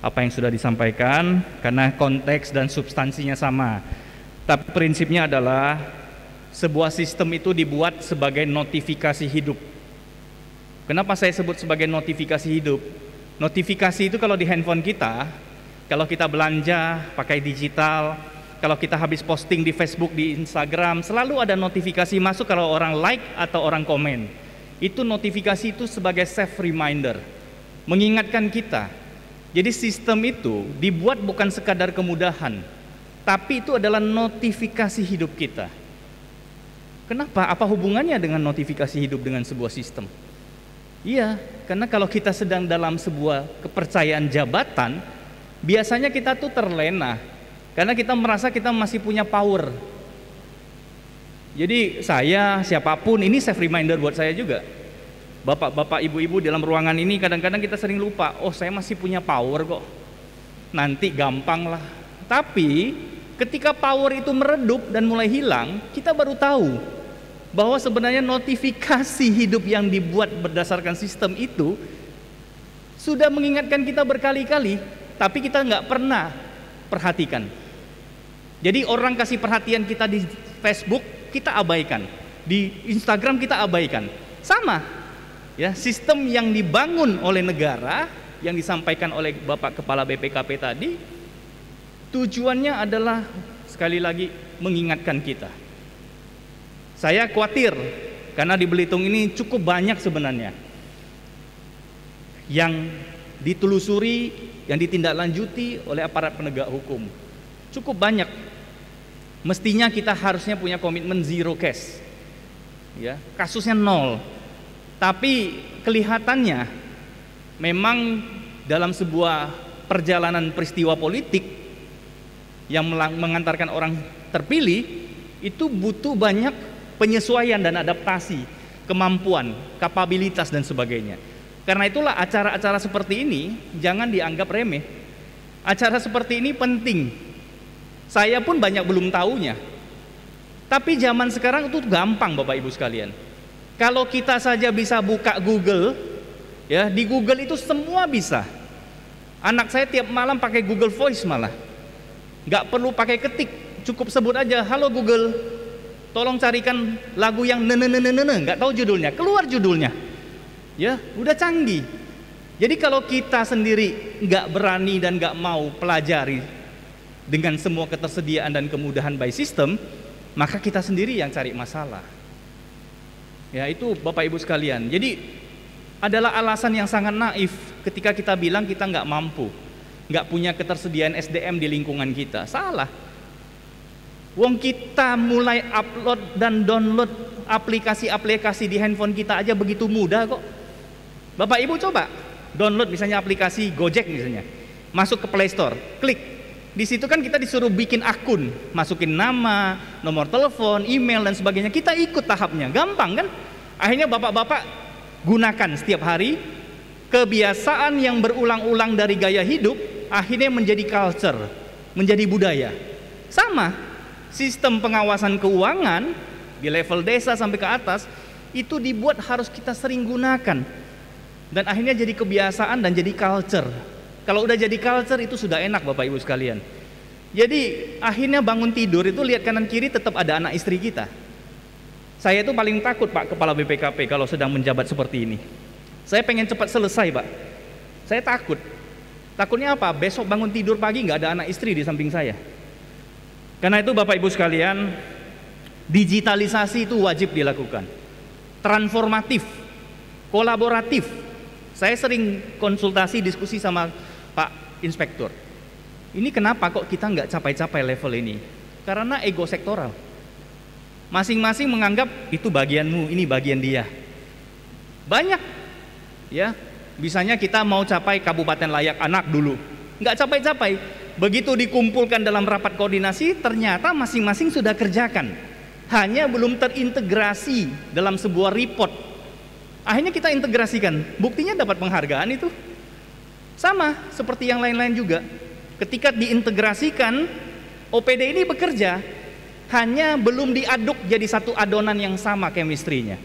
apa yang sudah disampaikan karena konteks dan substansinya sama. Tapi prinsipnya adalah sebuah sistem itu dibuat sebagai notifikasi hidup. Kenapa saya sebut sebagai notifikasi hidup? Notifikasi itu kalau di handphone kita, kalau kita belanja pakai digital, kalau kita habis posting di Facebook, di Instagram, selalu ada notifikasi masuk kalau orang like atau orang komen. Itu notifikasi itu sebagai safe reminder, mengingatkan kita jadi sistem itu dibuat bukan sekadar kemudahan, tapi itu adalah notifikasi hidup kita. Kenapa? Apa hubungannya dengan notifikasi hidup dengan sebuah sistem? Iya, karena kalau kita sedang dalam sebuah kepercayaan jabatan, biasanya kita tuh terlena karena kita merasa kita masih punya power. Jadi saya siapa pun ini safe reminder buat saya juga Bapak-bapak, ibu-ibu dalam ruangan ini kadang-kadang kita sering lupa, oh saya masih punya power kok. Nanti gampang lah. Tapi ketika power itu meredup dan mulai hilang, kita baru tahu bahwa sebenarnya notifikasi hidup yang dibuat berdasarkan sistem itu sudah mengingatkan kita berkali-kali, tapi kita nggak pernah perhatikan. Jadi orang kasih perhatian kita di Facebook, kita abaikan. Di Instagram kita abaikan. Sama, ya sistem yang dibangun oleh negara yang disampaikan oleh Bapak Kepala BPKP tadi tujuannya adalah sekali lagi mengingatkan kita. Saya khawatir karena di Belitung ini cukup banyak sebenarnya yang ditelusuri, yang ditindaklanjuti oleh aparat penegak hukum. Cukup banyak. Mestinya kita harusnya punya komitmen zero case. Ya, kasusnya nol tapi kelihatannya memang dalam sebuah perjalanan peristiwa politik yang mengantarkan orang terpilih itu butuh banyak penyesuaian dan adaptasi, kemampuan, kapabilitas dan sebagainya. Karena itulah acara-acara seperti ini jangan dianggap remeh. Acara seperti ini penting. Saya pun banyak belum tahunya. Tapi zaman sekarang itu gampang Bapak Ibu sekalian kalau kita saja bisa buka Google, ya di Google itu semua bisa. Anak saya tiap malam pakai Google Voice malah, nggak perlu pakai ketik, cukup sebut aja, halo Google, tolong carikan lagu yang nene nene nene, nggak tahu judulnya, keluar judulnya, ya udah canggih. Jadi kalau kita sendiri nggak berani dan nggak mau pelajari dengan semua ketersediaan dan kemudahan by system, maka kita sendiri yang cari masalah. Ya, itu Bapak Ibu sekalian. Jadi adalah alasan yang sangat naif ketika kita bilang kita nggak mampu, nggak punya ketersediaan SDM di lingkungan kita. Salah. Wong kita mulai upload dan download aplikasi-aplikasi di handphone kita aja begitu mudah kok. Bapak Ibu coba download misalnya aplikasi Gojek misalnya. Masuk ke Play Store, klik. Di situ kan kita disuruh bikin akun, masukin nama, nomor telepon, email dan sebagainya. Kita ikut tahapnya, gampang kan? Akhirnya bapak-bapak gunakan setiap hari kebiasaan yang berulang-ulang dari gaya hidup akhirnya menjadi culture, menjadi budaya. Sama, sistem pengawasan keuangan di level desa sampai ke atas itu dibuat harus kita sering gunakan. Dan akhirnya jadi kebiasaan dan jadi culture. Kalau udah jadi culture itu sudah enak Bapak Ibu sekalian. Jadi akhirnya bangun tidur itu lihat kanan kiri tetap ada anak istri kita. Saya itu paling takut Pak Kepala BPKP kalau sedang menjabat seperti ini. Saya pengen cepat selesai Pak. Saya takut. Takutnya apa? Besok bangun tidur pagi nggak ada anak istri di samping saya. Karena itu Bapak Ibu sekalian, digitalisasi itu wajib dilakukan. Transformatif, kolaboratif. Saya sering konsultasi diskusi sama Pak Inspektur. Ini kenapa kok kita nggak capai-capai level ini? Karena ego sektoral masing-masing menganggap itu bagianmu, ini bagian dia. Banyak ya, bisanya kita mau capai kabupaten layak anak dulu, nggak capai-capai. Begitu dikumpulkan dalam rapat koordinasi, ternyata masing-masing sudah kerjakan, hanya belum terintegrasi dalam sebuah report. Akhirnya kita integrasikan, buktinya dapat penghargaan itu. Sama seperti yang lain-lain juga. Ketika diintegrasikan, OPD ini bekerja, hanya belum diaduk jadi satu adonan yang sama chemistry-nya.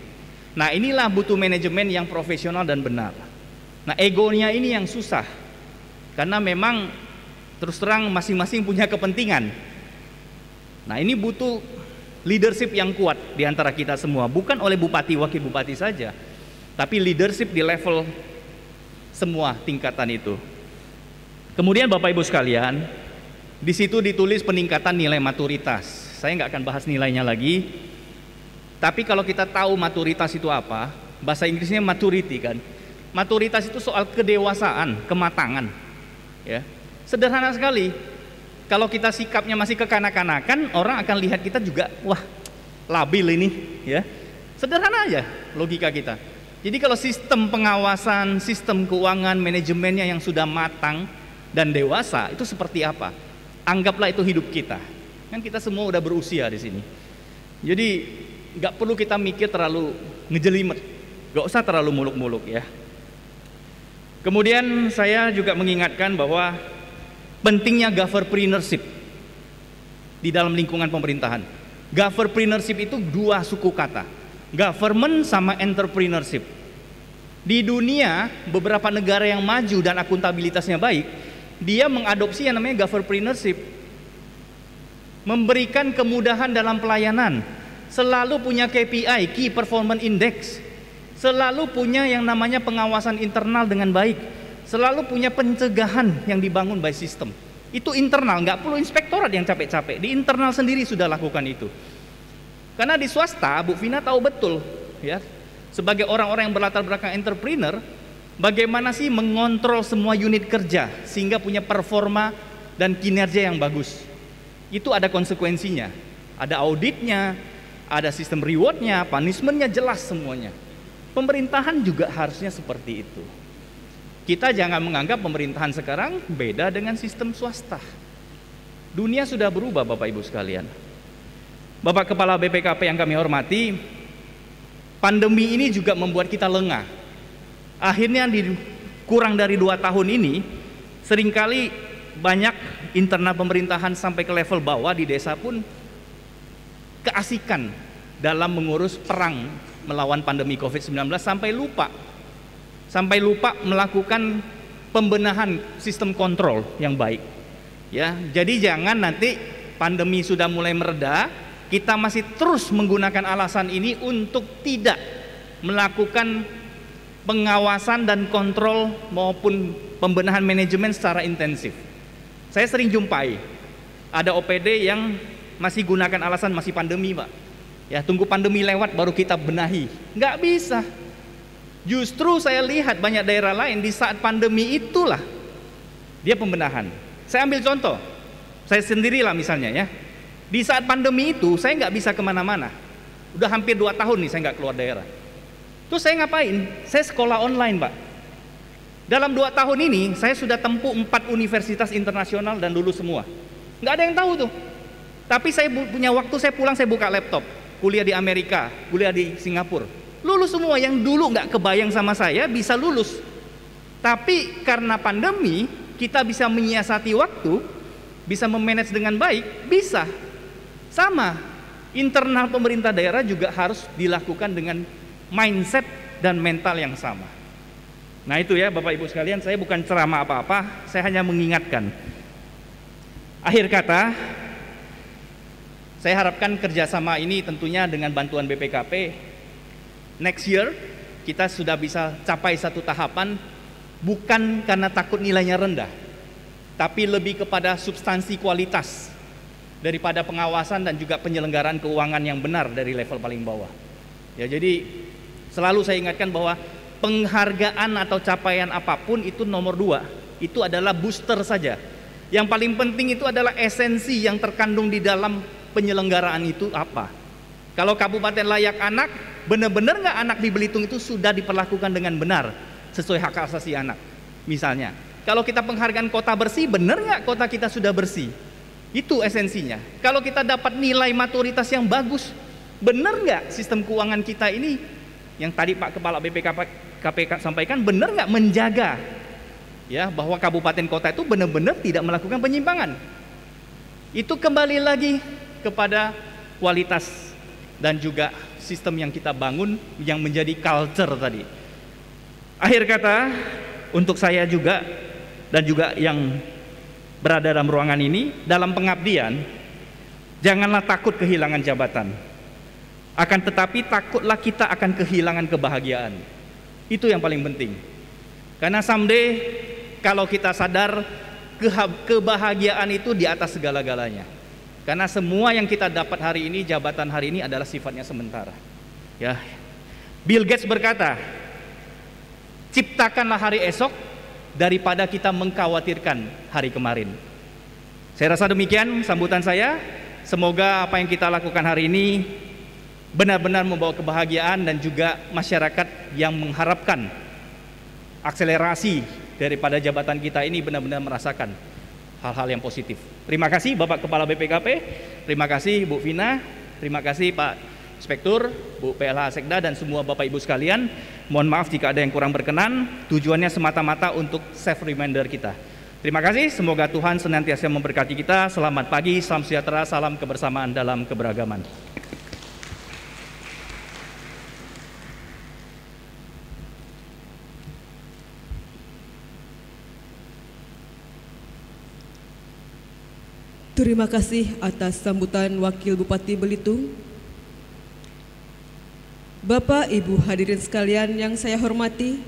Nah, inilah butuh manajemen yang profesional dan benar. Nah, egonya ini yang susah. Karena memang terus terang masing-masing punya kepentingan. Nah, ini butuh leadership yang kuat di antara kita semua, bukan oleh bupati wakil bupati saja, tapi leadership di level semua tingkatan itu. Kemudian Bapak Ibu sekalian, di situ ditulis peningkatan nilai maturitas. Saya nggak akan bahas nilainya lagi. Tapi kalau kita tahu maturitas itu apa, bahasa Inggrisnya maturity kan. Maturitas itu soal kedewasaan, kematangan. Ya. Sederhana sekali. Kalau kita sikapnya masih kekanak-kanakan, orang akan lihat kita juga, wah, labil ini, ya. Sederhana aja logika kita. Jadi kalau sistem pengawasan, sistem keuangan, manajemennya yang sudah matang dan dewasa, itu seperti apa? Anggaplah itu hidup kita. Kan kita semua udah berusia di sini. Jadi nggak perlu kita mikir terlalu ngejelimet, nggak usah terlalu muluk-muluk ya. Kemudian saya juga mengingatkan bahwa pentingnya governorship di dalam lingkungan pemerintahan. Governorship itu dua suku kata, government sama entrepreneurship. Di dunia, beberapa negara yang maju dan akuntabilitasnya baik, dia mengadopsi yang namanya governorship. Memberikan kemudahan dalam pelayanan, selalu punya KPI, Key Performance Index, selalu punya yang namanya pengawasan internal dengan baik, selalu punya pencegahan yang dibangun by system. Itu internal, nggak perlu inspektorat yang capek-capek. Di internal sendiri sudah lakukan itu. Karena di swasta, Bu Vina tahu betul, ya, sebagai orang-orang yang berlatar belakang entrepreneur, bagaimana sih mengontrol semua unit kerja sehingga punya performa dan kinerja yang bagus. Itu ada konsekuensinya, ada auditnya, ada sistem rewardnya, punishmentnya jelas semuanya. Pemerintahan juga harusnya seperti itu. Kita jangan menganggap pemerintahan sekarang beda dengan sistem swasta. Dunia sudah berubah Bapak Ibu sekalian. Bapak Kepala BPKP yang kami hormati, pandemi ini juga membuat kita lengah. Akhirnya di kurang dari dua tahun ini, sering kali banyak internal pemerintahan sampai ke level bawah di desa pun keasikan dalam mengurus perang melawan pandemi COVID-19 sampai lupa sampai lupa melakukan pembenahan sistem kontrol yang baik. Ya, jadi jangan nanti pandemi sudah mulai mereda, kita masih terus menggunakan alasan ini untuk tidak melakukan pengawasan dan kontrol maupun pembenahan manajemen secara intensif. Saya sering jumpai ada OPD yang masih gunakan alasan masih pandemi, Pak. Ya, tunggu pandemi lewat baru kita benahi. Nggak bisa. Justru saya lihat banyak daerah lain di saat pandemi itulah dia pembenahan. Saya ambil contoh, saya sendirilah misalnya ya. Di saat pandemi itu saya nggak bisa ke mana-mana. Udah hampir dua tahun nih saya nggak keluar daerah. Terus saya ngapain? Saya sekolah online, Pak. Dalam dua tahun ini saya sudah tempuh empat universitas internasional dan lulus semua. Nggak ada yang tahu tuh. Tapi saya punya waktu saya pulang saya buka laptop, kuliah di Amerika, kuliah di Singapura Lulus semua yang dulu nggak kebayang sama saya bisa lulus. Tapi karena pandemi kita bisa menyiasati waktu, bisa memanage dengan baik, bisa. Sama, internal pemerintah daerah juga harus dilakukan dengan mindset dan mental yang sama. Nah itu ya Bapak Ibu sekalian, saya bukan ceramah apa-apa, saya hanya mengingatkan. Akhir kata, saya harapkan kerjasama ini tentunya dengan bantuan BPKP next year kita sudah bisa capai satu tahapan bukan karena takut nilainya rendah, tapi lebih kepada substansi kualitas daripada pengawasan dan juga penyelenggaraan keuangan yang benar dari level paling bawah. Ya, jadi selalu saya ingatkan bahwa penghargaan atau capaian apa pun itu nomor dua, itu adalah booster saja. Yang paling penting itu adalah esensi yang terkandung di dalam penyelenggaraan itu apa. Kalau kabupaten layak anak, benar-benar nggak anak di Belitung itu sudah diperlakukan dengan benar sesuai hak asasi anak. Misalnya, kalau kita penghargaan kota bersih, benar nggak kota kita sudah bersih? Itu esensinya. Kalau kita dapat nilai maturitas yang bagus, benar nggak sistem keuangan kita ini yang tadi Pak Kepala BPK KPK sampaikan benar nggak menjaga ya bahwa kabupaten kota itu benar-benar tidak melakukan penyimpangan. Itu kembali lagi kepada kualitas dan juga sistem yang kita bangun yang menjadi culture tadi. Akhir kata, untuk saya juga dan juga yang berada dalam ruangan ini dalam pengabdian janganlah takut kehilangan jabatan. Akan tetapi takutlah kita akan kehilangan kebahagiaan. Itu yang paling penting. Karena someday kalau kita sadar kebahagiaan itu di atas segala-galanya. Karena semua yang kita dapat hari ini jabatan hari ini adalah sifatnya sementara. Ya. Bill Gates berkata ciptakanlah hari esok daripada kita mengkhawatirkan hari kemarin. Saya rasa demikian sambutan saya. Semoga apa yang kita lakukan hari ini benar-benar membawa kebahagiaan dan juga masyarakat yang mengharapkan akselerasi daripada jabatan kita ini benar-benar merasakan hal-hal yang positif. Terima kasih Bapak Kepala BPKP, terima kasih Bu Vina, terima kasih Pak Spektur, Bu PLH Sekda dan semua Bapak Ibu sekalian. Mohon maaf jika ada yang kurang berkenan. Tujuannya semata-mata untuk safe reminder kita. Terima kasih, semoga Tuhan senantiasa memberkati kita. Selamat pagi, salam sejahtera, salam kebersamaan dalam keberagaman. Terima kasih atas sambutan Wakil Bupati Belitung Bapak Ibu hadirin sekalian yang saya hormati,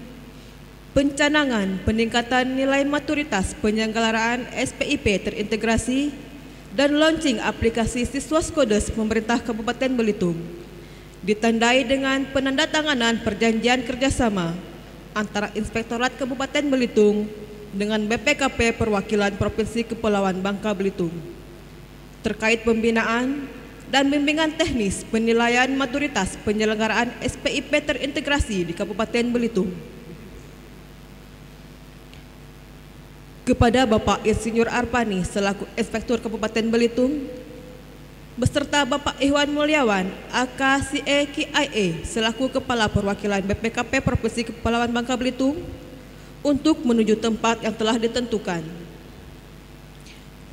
pencanangan peningkatan nilai maturitas penyelenggaraan SPIP terintegrasi dan launching aplikasi Siswa Skodes pemerintah Kabupaten Belitung ditandai dengan penandatanganan perjanjian kerjasama antara Inspektorat Kabupaten Belitung dengan BPKP Perwakilan Provinsi Kepulauan Bangka Belitung terkait pembinaan dan bimbingan teknis penilaian maturitas penyelenggaraan SPIP terintegrasi di Kabupaten Belitung. Kepada Bapak Insinyur Arpani selaku Inspektur Kabupaten Belitung, beserta Bapak Iwan Mulyawan AKCE KIE selaku Kepala Perwakilan BPKP Provinsi Kepulauan Bangka Belitung untuk menuju tempat yang telah ditentukan.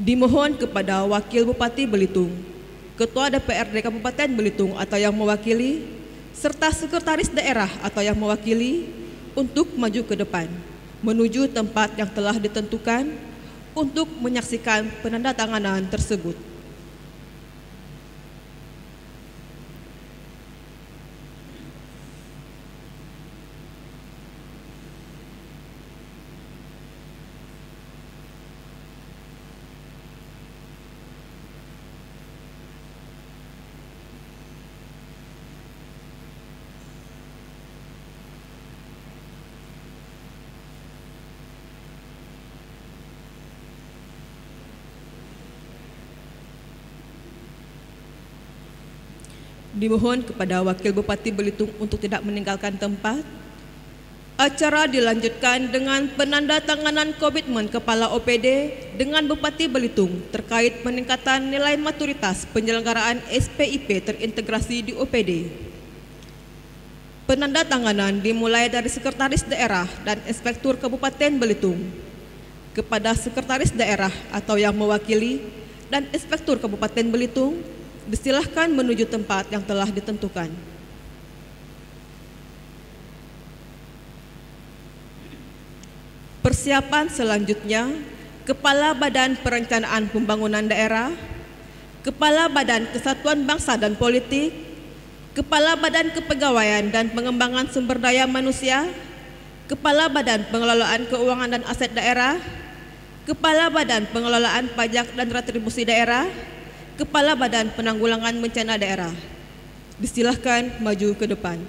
Dimohon kepada Wakil Bupati Belitung Ketua DPRD Kabupaten Belitung atau yang mewakili, serta sekretaris daerah atau yang mewakili untuk maju ke depan menuju tempat yang telah ditentukan untuk menyaksikan penandatanganan tersebut. Dimohon kepada Wakil Bupati Belitung untuk tidak meninggalkan tempat. Acara dilanjutkan dengan penandatanganan komitmen Kepala OPD dengan Bupati Belitung terkait peningkatan nilai maturitas penyelenggaraan SPIP terintegrasi di OPD. Penandatanganan dimulai dari Sekretaris Daerah dan Inspektur Kabupaten Belitung kepada Sekretaris Daerah atau yang mewakili dan Inspektur Kabupaten Belitung disilahkan menuju tempat yang telah ditentukan. Persiapan selanjutnya, Kepala Badan Perencanaan Pembangunan Daerah, Kepala Badan Kesatuan Bangsa dan Politik, Kepala Badan Kepegawaian dan Pengembangan Sumber Daya Manusia, Kepala Badan Pengelolaan Keuangan dan Aset Daerah, Kepala Badan Pengelolaan Pajak dan Retribusi Daerah, Kepala Badan Penanggulangan Bencana Daerah. Disilahkan maju ke depan.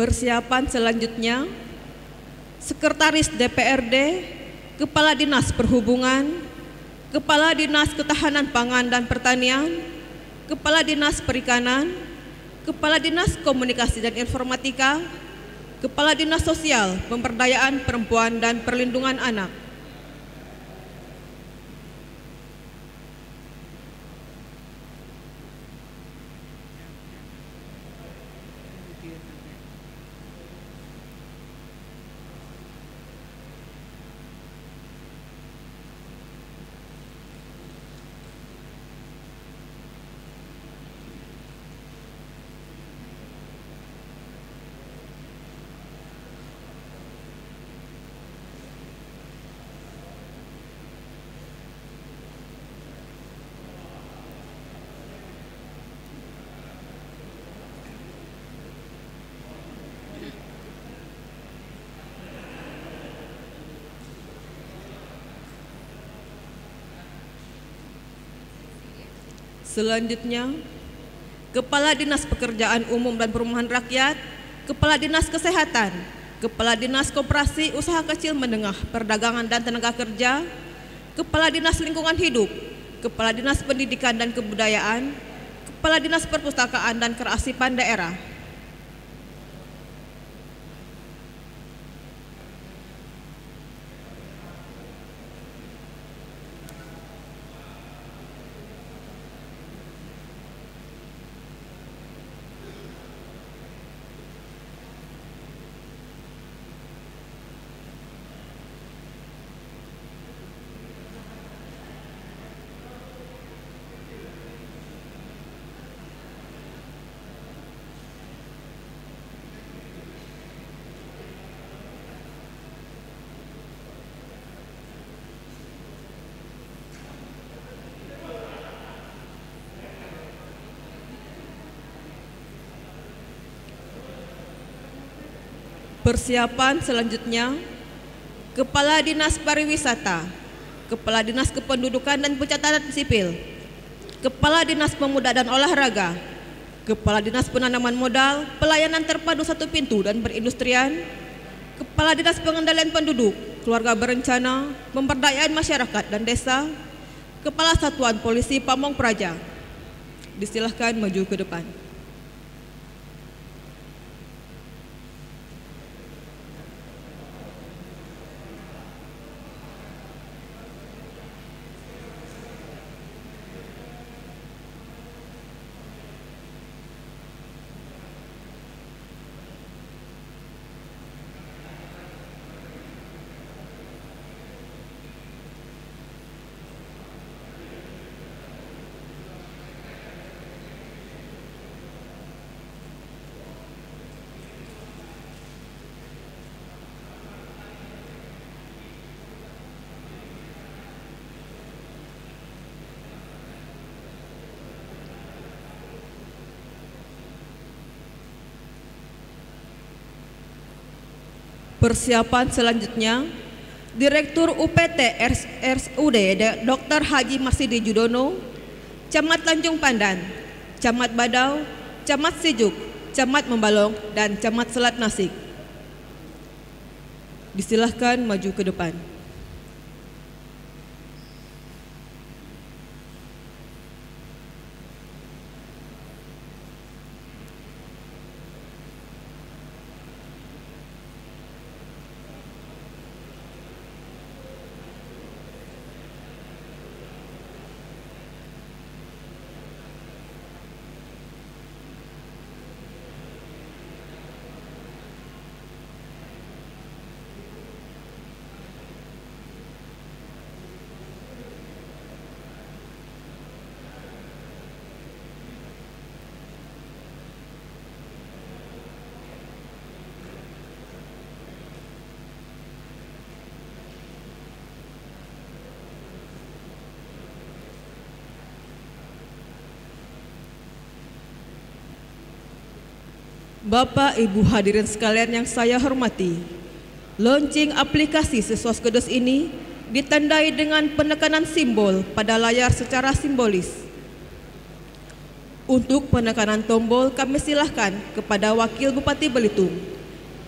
Persiapan selanjutnya Sekretaris DPRD, Kepala Dinas Perhubungan, Kepala Dinas Ketahanan Pangan dan Pertanian, Kepala Dinas Perikanan, Kepala Dinas Komunikasi dan Informatika, Kepala Dinas Sosial, Pemberdayaan Perempuan dan Perlindungan Anak. Selanjutnya, Kepala Dinas Pekerjaan Umum dan Perumahan Rakyat, Kepala Dinas Kesehatan, Kepala Dinas Koperasi Usaha Kecil Menengah Perdagangan dan Tenaga Kerja, Kepala Dinas Lingkungan Hidup, Kepala Dinas Pendidikan dan Kebudayaan, Kepala Dinas Perpustakaan dan Kearsipan Daerah. Persiapan selanjutnya Kepala Dinas Pariwisata, Kepala Dinas Kependudukan dan Pencatatan Sipil, Kepala Dinas Pemuda dan Olahraga, Kepala Dinas Penanaman Modal, Pelayanan Terpadu Satu Pintu dan Perindustrian, Kepala Dinas Pengendalian Penduduk, Keluarga Berencana, Pemberdayaan Masyarakat dan Desa, Kepala Satuan Polisi Pamong Praja. Disilahkan maju ke depan. Persiapan selanjutnya, Direktur UPT RSUD Dr. Haji Masidi Judono, Camat Tanjung Pandan, Camat Badau, Camat Sijuk, Camat Membalong, dan Camat Selat Nasik. Disilahkan maju ke depan. Bapak Ibu hadirin sekalian yang saya hormati, launching aplikasi Sesos Kedos ini ditandai dengan penekanan simbol pada layar secara simbolis. Untuk penekanan tombol kami silahkan kepada Wakil Bupati Belitung,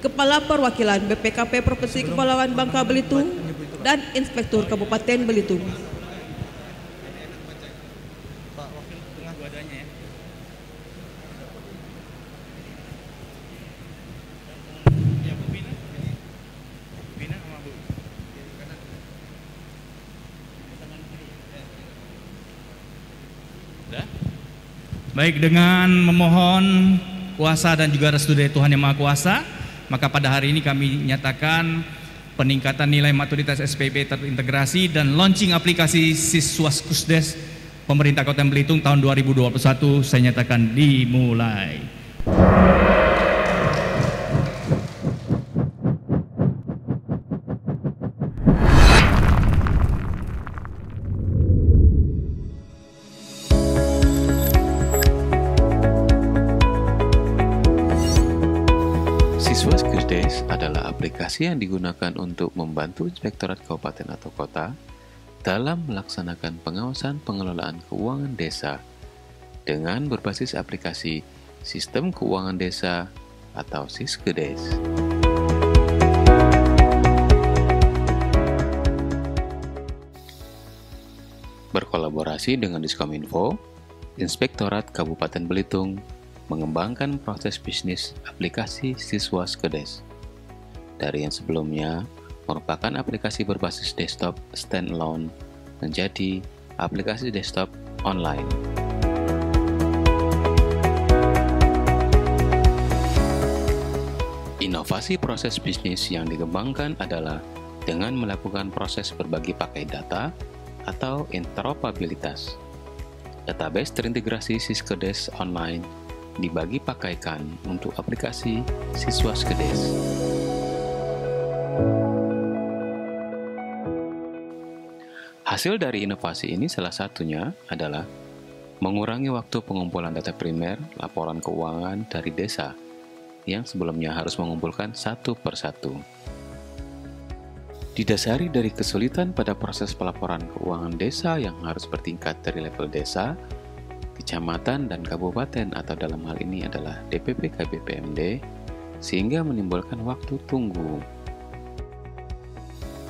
Kepala Perwakilan BPKP Provinsi Kepulauan Bangka Belitung, dan Inspektur Kabupaten Belitung. Baik dengan memohon kuasa dan juga restu dari Tuhan Yang Maha Kuasa, maka pada hari ini kami nyatakan peningkatan nilai maturitas SPP terintegrasi dan launching aplikasi Siswas Kusdes Pemerintah Kota Belitung tahun 2021 saya nyatakan dimulai. Digunakan untuk membantu Inspektorat Kabupaten atau Kota dalam melaksanakan pengawasan pengelolaan keuangan desa dengan berbasis aplikasi Sistem Keuangan Desa atau Siskedes. Berkolaborasi dengan Diskominfo, Inspektorat Kabupaten Belitung mengembangkan proses bisnis aplikasi Siswa Skedes. Dari yang sebelumnya merupakan aplikasi berbasis desktop standalone menjadi aplikasi desktop online. Inovasi proses bisnis yang dikembangkan adalah dengan melakukan proses berbagi pakai data atau interoperabilitas. Database terintegrasi Siskedes Online dibagi pakaikan untuk aplikasi Siswa Skedes. Hasil dari inovasi ini salah satunya adalah mengurangi waktu pengumpulan data primer laporan keuangan dari desa yang sebelumnya harus mengumpulkan satu persatu. Didasari dari kesulitan pada proses pelaporan keuangan desa yang harus bertingkat dari level desa, kecamatan, dan kabupaten atau dalam hal ini adalah DPP KBPMD, sehingga menimbulkan waktu tunggu.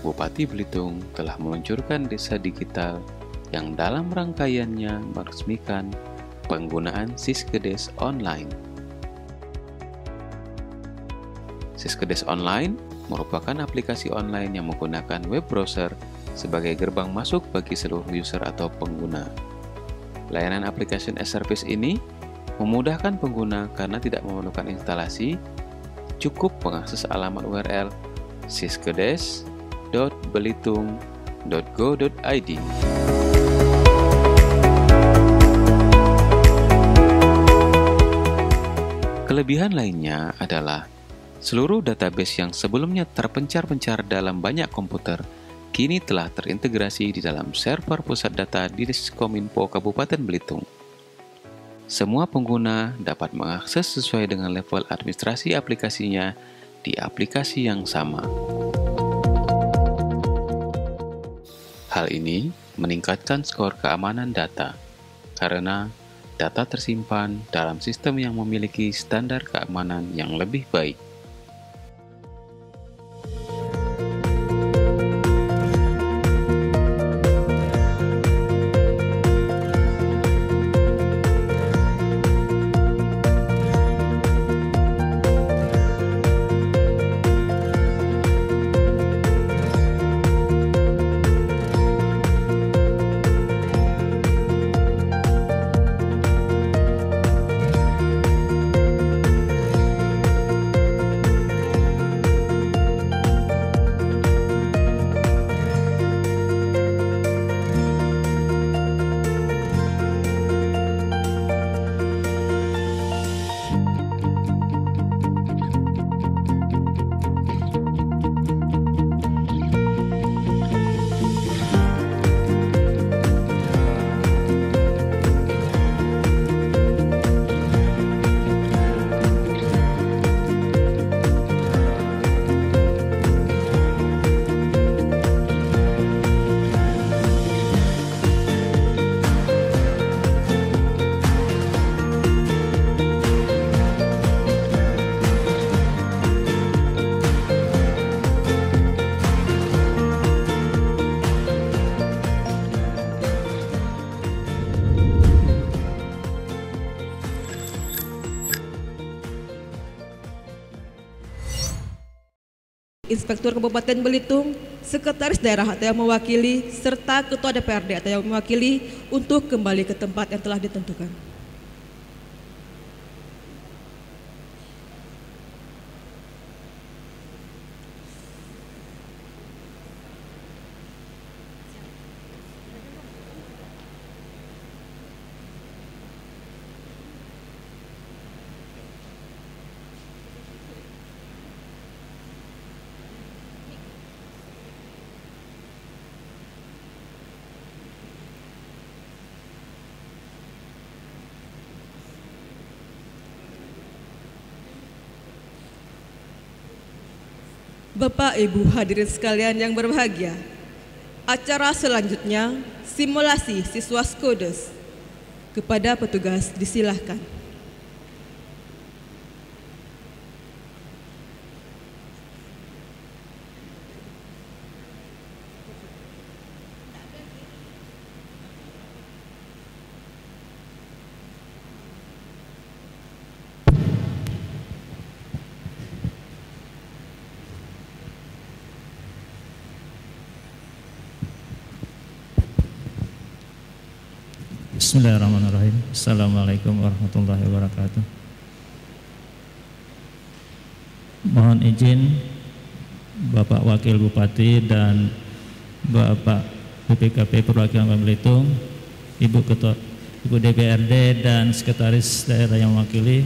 Bupati Belitung telah meluncurkan desa digital yang dalam rangkaiannya meresmikan penggunaan Siskedes Online. Siskedes Online merupakan aplikasi online yang menggunakan web browser sebagai gerbang masuk bagi seluruh user atau pengguna. Layanan application as service ini memudahkan pengguna karena tidak memerlukan instalasi, cukup mengakses alamat URL siskedes.belitung.go.id. Kelebihan lainnya adalah seluruh database yang sebelumnya terpencar-pencar dalam banyak komputer kini telah terintegrasi di dalam server pusat data di Diskominfo Kabupaten Belitung. Semua pengguna dapat mengakses sesuai dengan level administrasi aplikasinya di aplikasi yang sama. Hal ini meningkatkan skor keamanan data karena data tersimpan dalam sistem yang memiliki standar keamanan yang lebih baik. Inspektur Kabupaten Belitung, Sekretaris Daerah atau yang mewakili, serta Ketua DPRD atau yang mewakili untuk kembali ke tempat yang telah ditentukan. Bapak Ibu hadirin sekalian yang berbahagia, acara selanjutnya simulasi siswa Skodes. Kepada petugas disilahkan. Bismillahirrahmanirrahim. Assalamualaikum warahmatullahi wabarakatuh. Mohon izin Bapak Wakil Bupati dan Bapak BPKP Perwakilan Belitung, Ibu Ketua Ibu DPRD dan Sekretaris Daerah yang mewakili,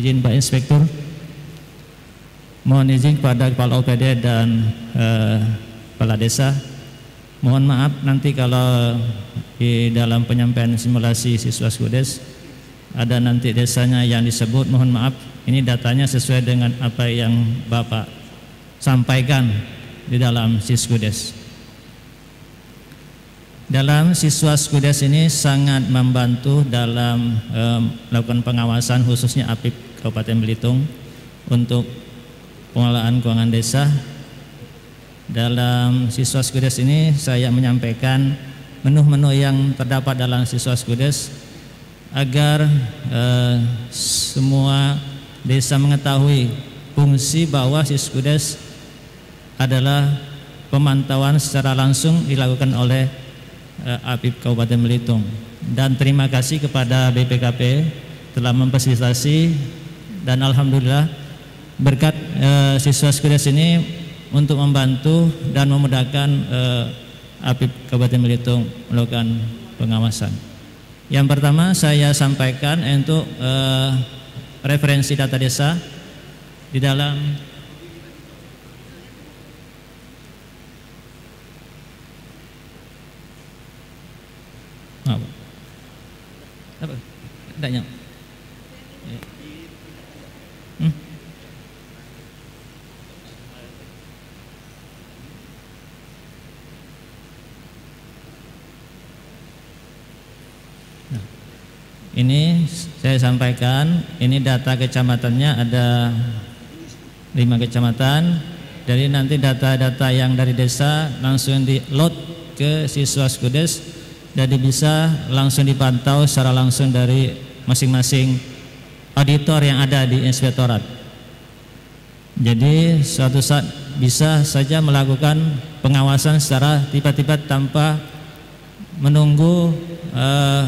izin Pak Inspektur, mohon izin kepada Kepala OPD dan eh, Kepala Desa, mohon maaf nanti kalau di dalam penyampaian simulasi siswa Skudes ada nanti desanya yang disebut mohon maaf ini datanya sesuai dengan apa yang Bapak sampaikan di dalam Siskudes. Dalam siswa Skudes ini sangat membantu dalam eh, melakukan pengawasan khususnya APIP Kabupaten Belitung untuk pengelolaan keuangan desa. Dalam siswa Skudes ini saya menyampaikan menu-menu yang terdapat dalam siswa Skudes agar eh, semua desa mengetahui fungsi bahwa Siskudes adalah pemantauan secara langsung dilakukan oleh eh, APIP Kabupaten Belitung. Dan terima kasih kepada BPKP telah memfasilitasi dan alhamdulillah berkat eh, siswa Skudes ini untuk membantu dan memudahkan eh, APIP Kabupaten Belitung melakukan pengawasan. Yang pertama saya sampaikan untuk eh, referensi data desa di dalam apa? Apa? Tidak nyampe. Ini saya sampaikan, ini data kecamatannya ada lima kecamatan. Jadi nanti data-data yang dari desa langsung di load ke siswa Skudes jadi bisa langsung dipantau secara langsung dari masing-masing auditor yang ada di inspektorat. Jadi suatu saat bisa saja melakukan pengawasan secara tiba-tiba tanpa menunggu eh,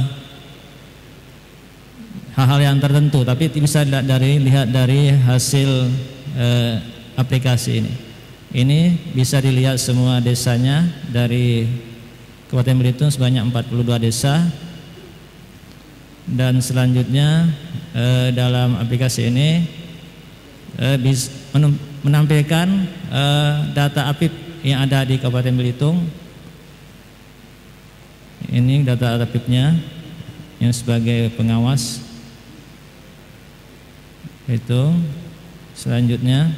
hal-hal yang tertentu, tapi bisa dari lihat dari hasil eh, aplikasi ini. Ini bisa dilihat semua desanya dari Kabupaten Belitung sebanyak 42 desa dan selanjutnya eh, dalam aplikasi ini eh, bis, menampilkan eh, data APIP yang ada di Kabupaten Belitung. Ini data APIP-nya yang sebagai pengawas itu selanjutnya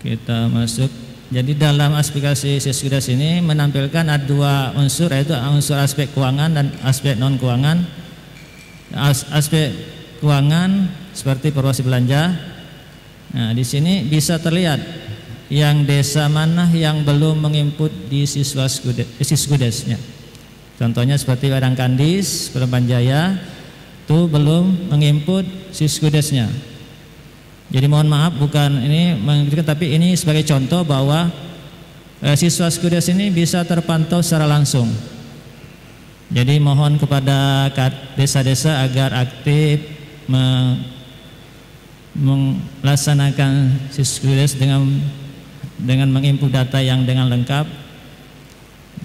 kita masuk jadi dalam aplikasi Siskudas ini menampilkan ada dua unsur yaitu unsur aspek keuangan dan aspek non keuangan. As, aspek keuangan seperti promosi belanja. Nah, di sini bisa terlihat yang desa mana yang belum menginput di siswa Siskudes, Contohnya seperti Padang Kandis, Pelemban Jaya itu belum menginput Siskudesnya. Jadi mohon maaf bukan ini mengkritik tapi ini sebagai contoh bahwa eh, siswa Skudes ini bisa terpantau secara langsung. Jadi mohon kepada desa-desa agar aktif me, melaksanakan Skudes dengan dengan menginput data yang dengan lengkap.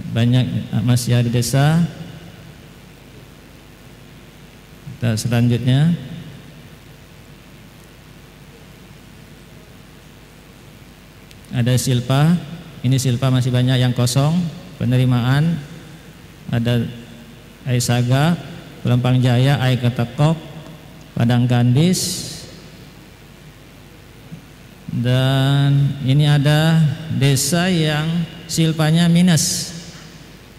Banyak masih ada desa. Kita selanjutnya. Ada silpa. Ini silpa masih banyak yang kosong. Penerimaan. Ada Aisaga Pelempang Jaya Air Ketekok Padang Gandis. Dan ini ada desa yang silpanya minus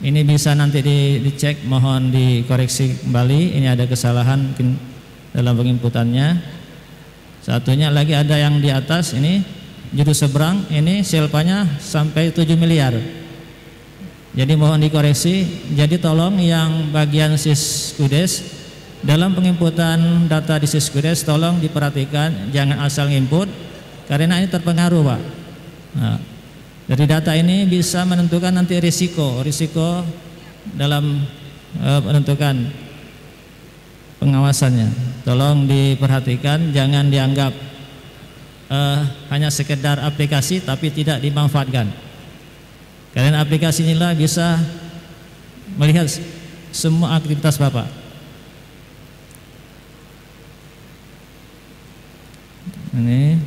ini bisa nanti dicek mohon dikoreksi kembali. Ini ada kesalahan dalam penginputannya. Satunya lagi ada yang di atas ini jurus seberang ini silpanya sampai 7 miliar. Jadi mohon dikoreksi. Jadi tolong yang bagian siskudes dalam penginputan data di siskudes tolong diperhatikan jangan asal input karena ini terpengaruh Pak. Nah, dari data ini bisa menentukan nanti risiko risiko dalam uh, menentukan pengawasannya tolong diperhatikan jangan dianggap uh, hanya sekedar aplikasi tapi tidak dimanfaatkan. Karena aplikasi inilah bisa melihat semua aktivitas Bapak. Ini,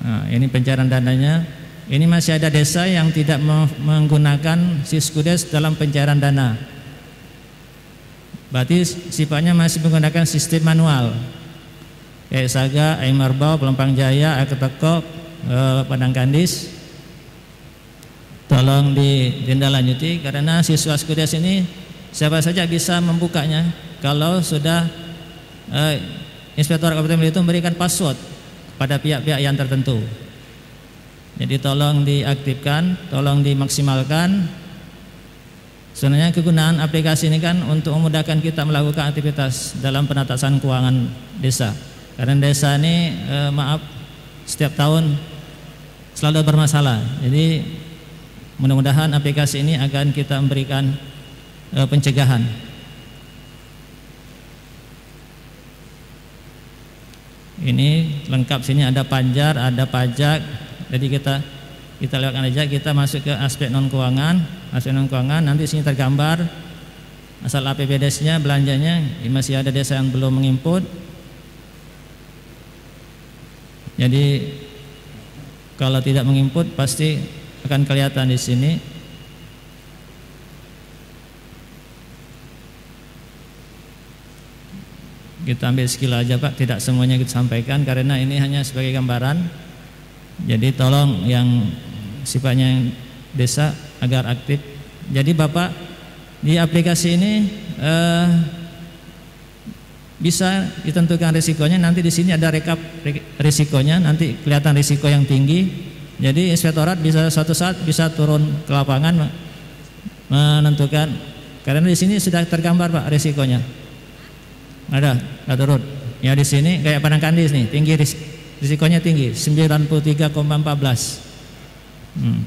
nah, ini pencairan dananya. Ini masih ada desa yang tidak menggunakan Siskudes dalam pencairan dana. Berarti sifatnya masih menggunakan sistem manual. Kayak Saga, Aing Marbau, Pelempang Jaya, Aketekok, eh, Padang Kandis. Tolong ditindaklanjuti karena siswa Skudes ini siapa saja bisa membukanya kalau sudah eh, Inspektor Kabupaten itu memberikan password pada pihak-pihak yang tertentu. Jadi tolong diaktifkan, tolong dimaksimalkan. Sebenarnya kegunaan aplikasi ini kan untuk memudahkan kita melakukan aktivitas dalam penatasan keuangan desa. Karena desa ini eh, maaf setiap tahun selalu bermasalah. Jadi mudah-mudahan aplikasi ini akan kita memberikan eh, pencegahan. Ini lengkap sini ada panjar, ada pajak. Jadi kita kita lewatkan aja kita masuk ke aspek non keuangan, aspek non keuangan nanti sini tergambar asal APBDes-nya belanjanya masih ada desa yang belum menginput jadi kalau tidak menginput pasti akan kelihatan di sini. Kita ambil skill aja Pak, tidak semuanya kita sampaikan karena ini hanya sebagai gambaran. Jadi tolong yang sifatnya desa agar aktif. Jadi Bapak di aplikasi ini eh, bisa ditentukan risikonya. Nanti di sini ada rekap risikonya. Nanti kelihatan risiko yang tinggi. Jadi inspektorat bisa suatu saat bisa turun ke lapangan menentukan. Karena di sini sudah tergambar pak risikonya. Ada ada turun. Ya di sini kayak padang kandis nih tinggi risikonya tinggi 93,14 hmm.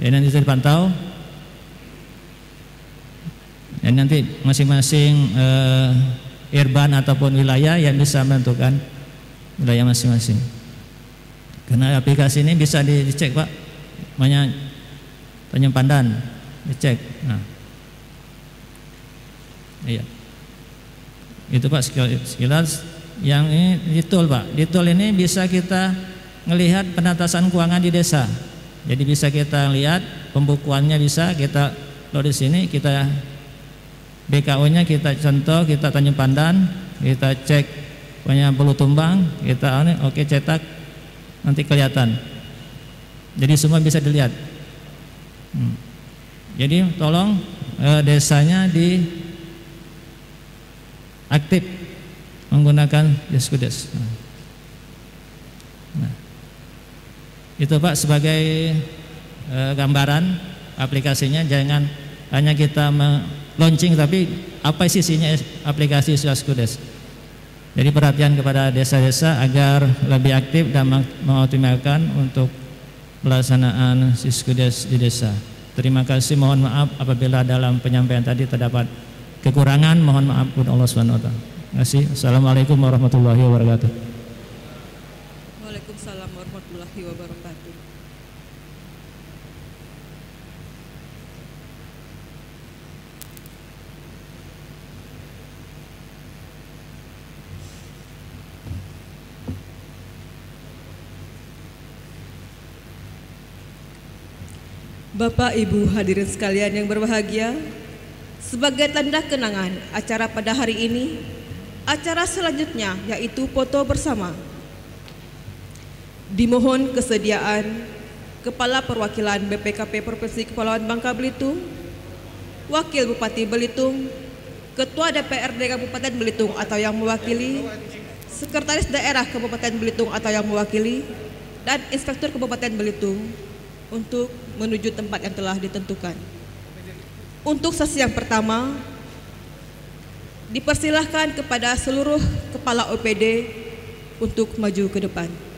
ya nanti bisa dipantau dan nanti masing-masing eh, irban ataupun wilayah yang bisa menentukan wilayah masing-masing. Karena aplikasi ini bisa dicek Pak, banyak penyimpanan dicek. Nah, iya, itu Pak sekilas yang ini ditol Pak. Ditol ini bisa kita melihat penatasan keuangan di desa. Jadi bisa kita lihat pembukuannya bisa kita load di sini kita BKO-nya kita contoh, kita tanya pandan, kita cek punya bulu tumbang, kita oke okay, cetak, nanti kelihatan. Jadi semua bisa dilihat. Hmm. Jadi tolong eh, desanya di aktif menggunakan Yeskudes. Nah. nah. Itu Pak sebagai eh, gambaran aplikasinya jangan hanya kita launching tapi apa isinya aplikasi Suaskudes? Jadi perhatian kepada desa-desa agar lebih aktif dan mengoptimalkan untuk pelaksanaan siskudes di desa. Terima kasih, mohon maaf apabila dalam penyampaian tadi terdapat kekurangan, mohon maaf kepada Allah Subhanahu wa. Kasih. Assalamualaikum warahmatullahi wabarakatuh. Waalaikumsalam warahmatullahi wabarakatuh. Bapak Ibu hadirin sekalian yang berbahagia, sebagai tanda kenangan acara pada hari ini, acara selanjutnya yaitu foto bersama. Dimohon kesediaan Kepala Perwakilan BPKP Provinsi Kepulauan Bangka Belitung, Wakil Bupati Belitung, Ketua DPRD Kabupaten Belitung atau yang mewakili, Sekretaris Daerah Kabupaten Belitung atau yang mewakili, dan Inspektur Kabupaten Belitung untuk menuju tempat yang telah ditentukan. Untuk sesi yang pertama, dipersilahkan kepada seluruh kepala OPD untuk maju ke depan.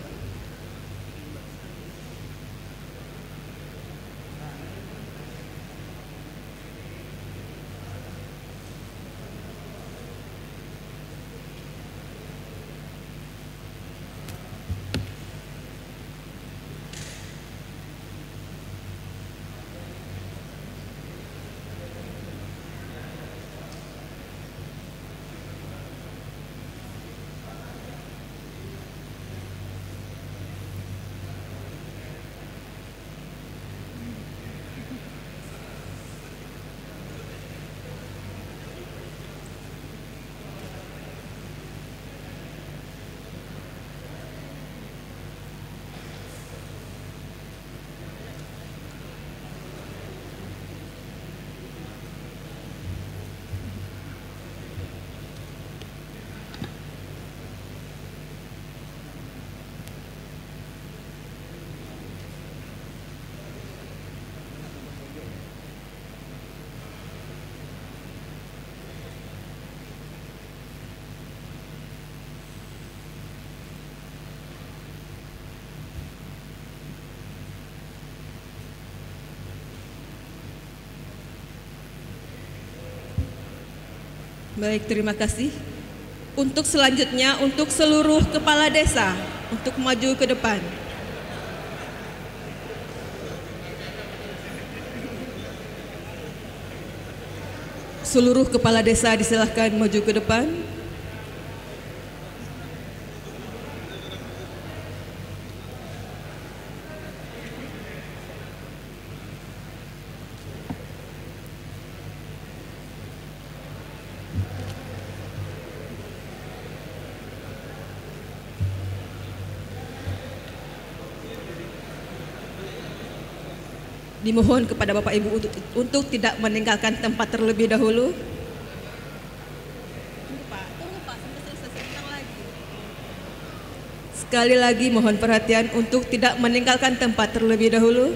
Baik, terima kasih. Untuk selanjutnya, untuk seluruh kepala desa, untuk maju ke depan. Seluruh kepala desa disilahkan maju ke depan. Dimohon kepada Bapak Ibu untuk, untuk tidak meninggalkan tempat terlebih dahulu. Sekali lagi mohon perhatian untuk tidak meninggalkan tempat terlebih dahulu.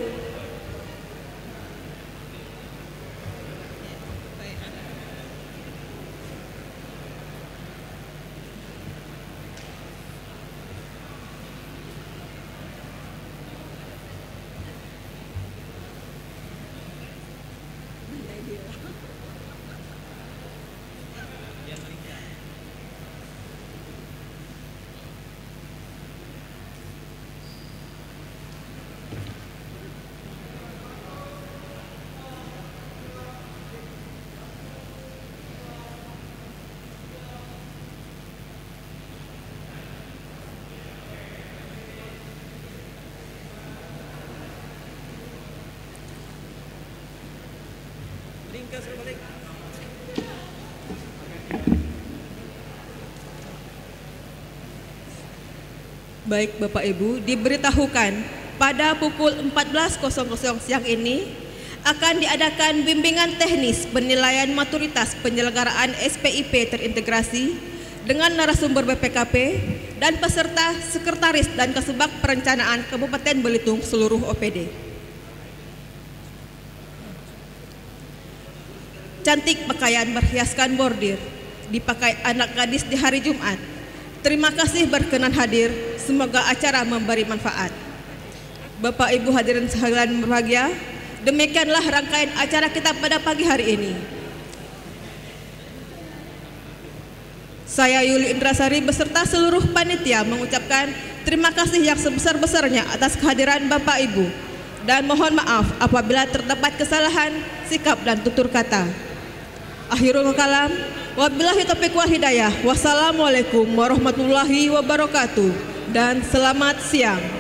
Baik Bapak Ibu, diberitahukan pada pukul 14.00 siang ini akan diadakan bimbingan teknis penilaian maturitas penyelenggaraan SPIP terintegrasi dengan narasumber BPKP dan peserta sekretaris dan kasubag perencanaan Kabupaten Belitung seluruh OPD. Cantik pakaian berhiaskan bordir dipakai anak gadis di hari Jumat Terima kasih berkenan hadir. Semoga acara memberi manfaat. Bapak Ibu hadirin sekalian berbahagia, demikianlah rangkaian acara kita pada pagi hari ini. Saya Yuli Indrasari beserta seluruh panitia mengucapkan terima kasih yang sebesar-besarnya atas kehadiran Bapak Ibu dan mohon maaf apabila terdapat kesalahan sikap dan tutur kata. Akhirul kalam, wabillahi taufiq wal hidayah. Wassalamualaikum warahmatullahi wabarakatuh dan selamat siang.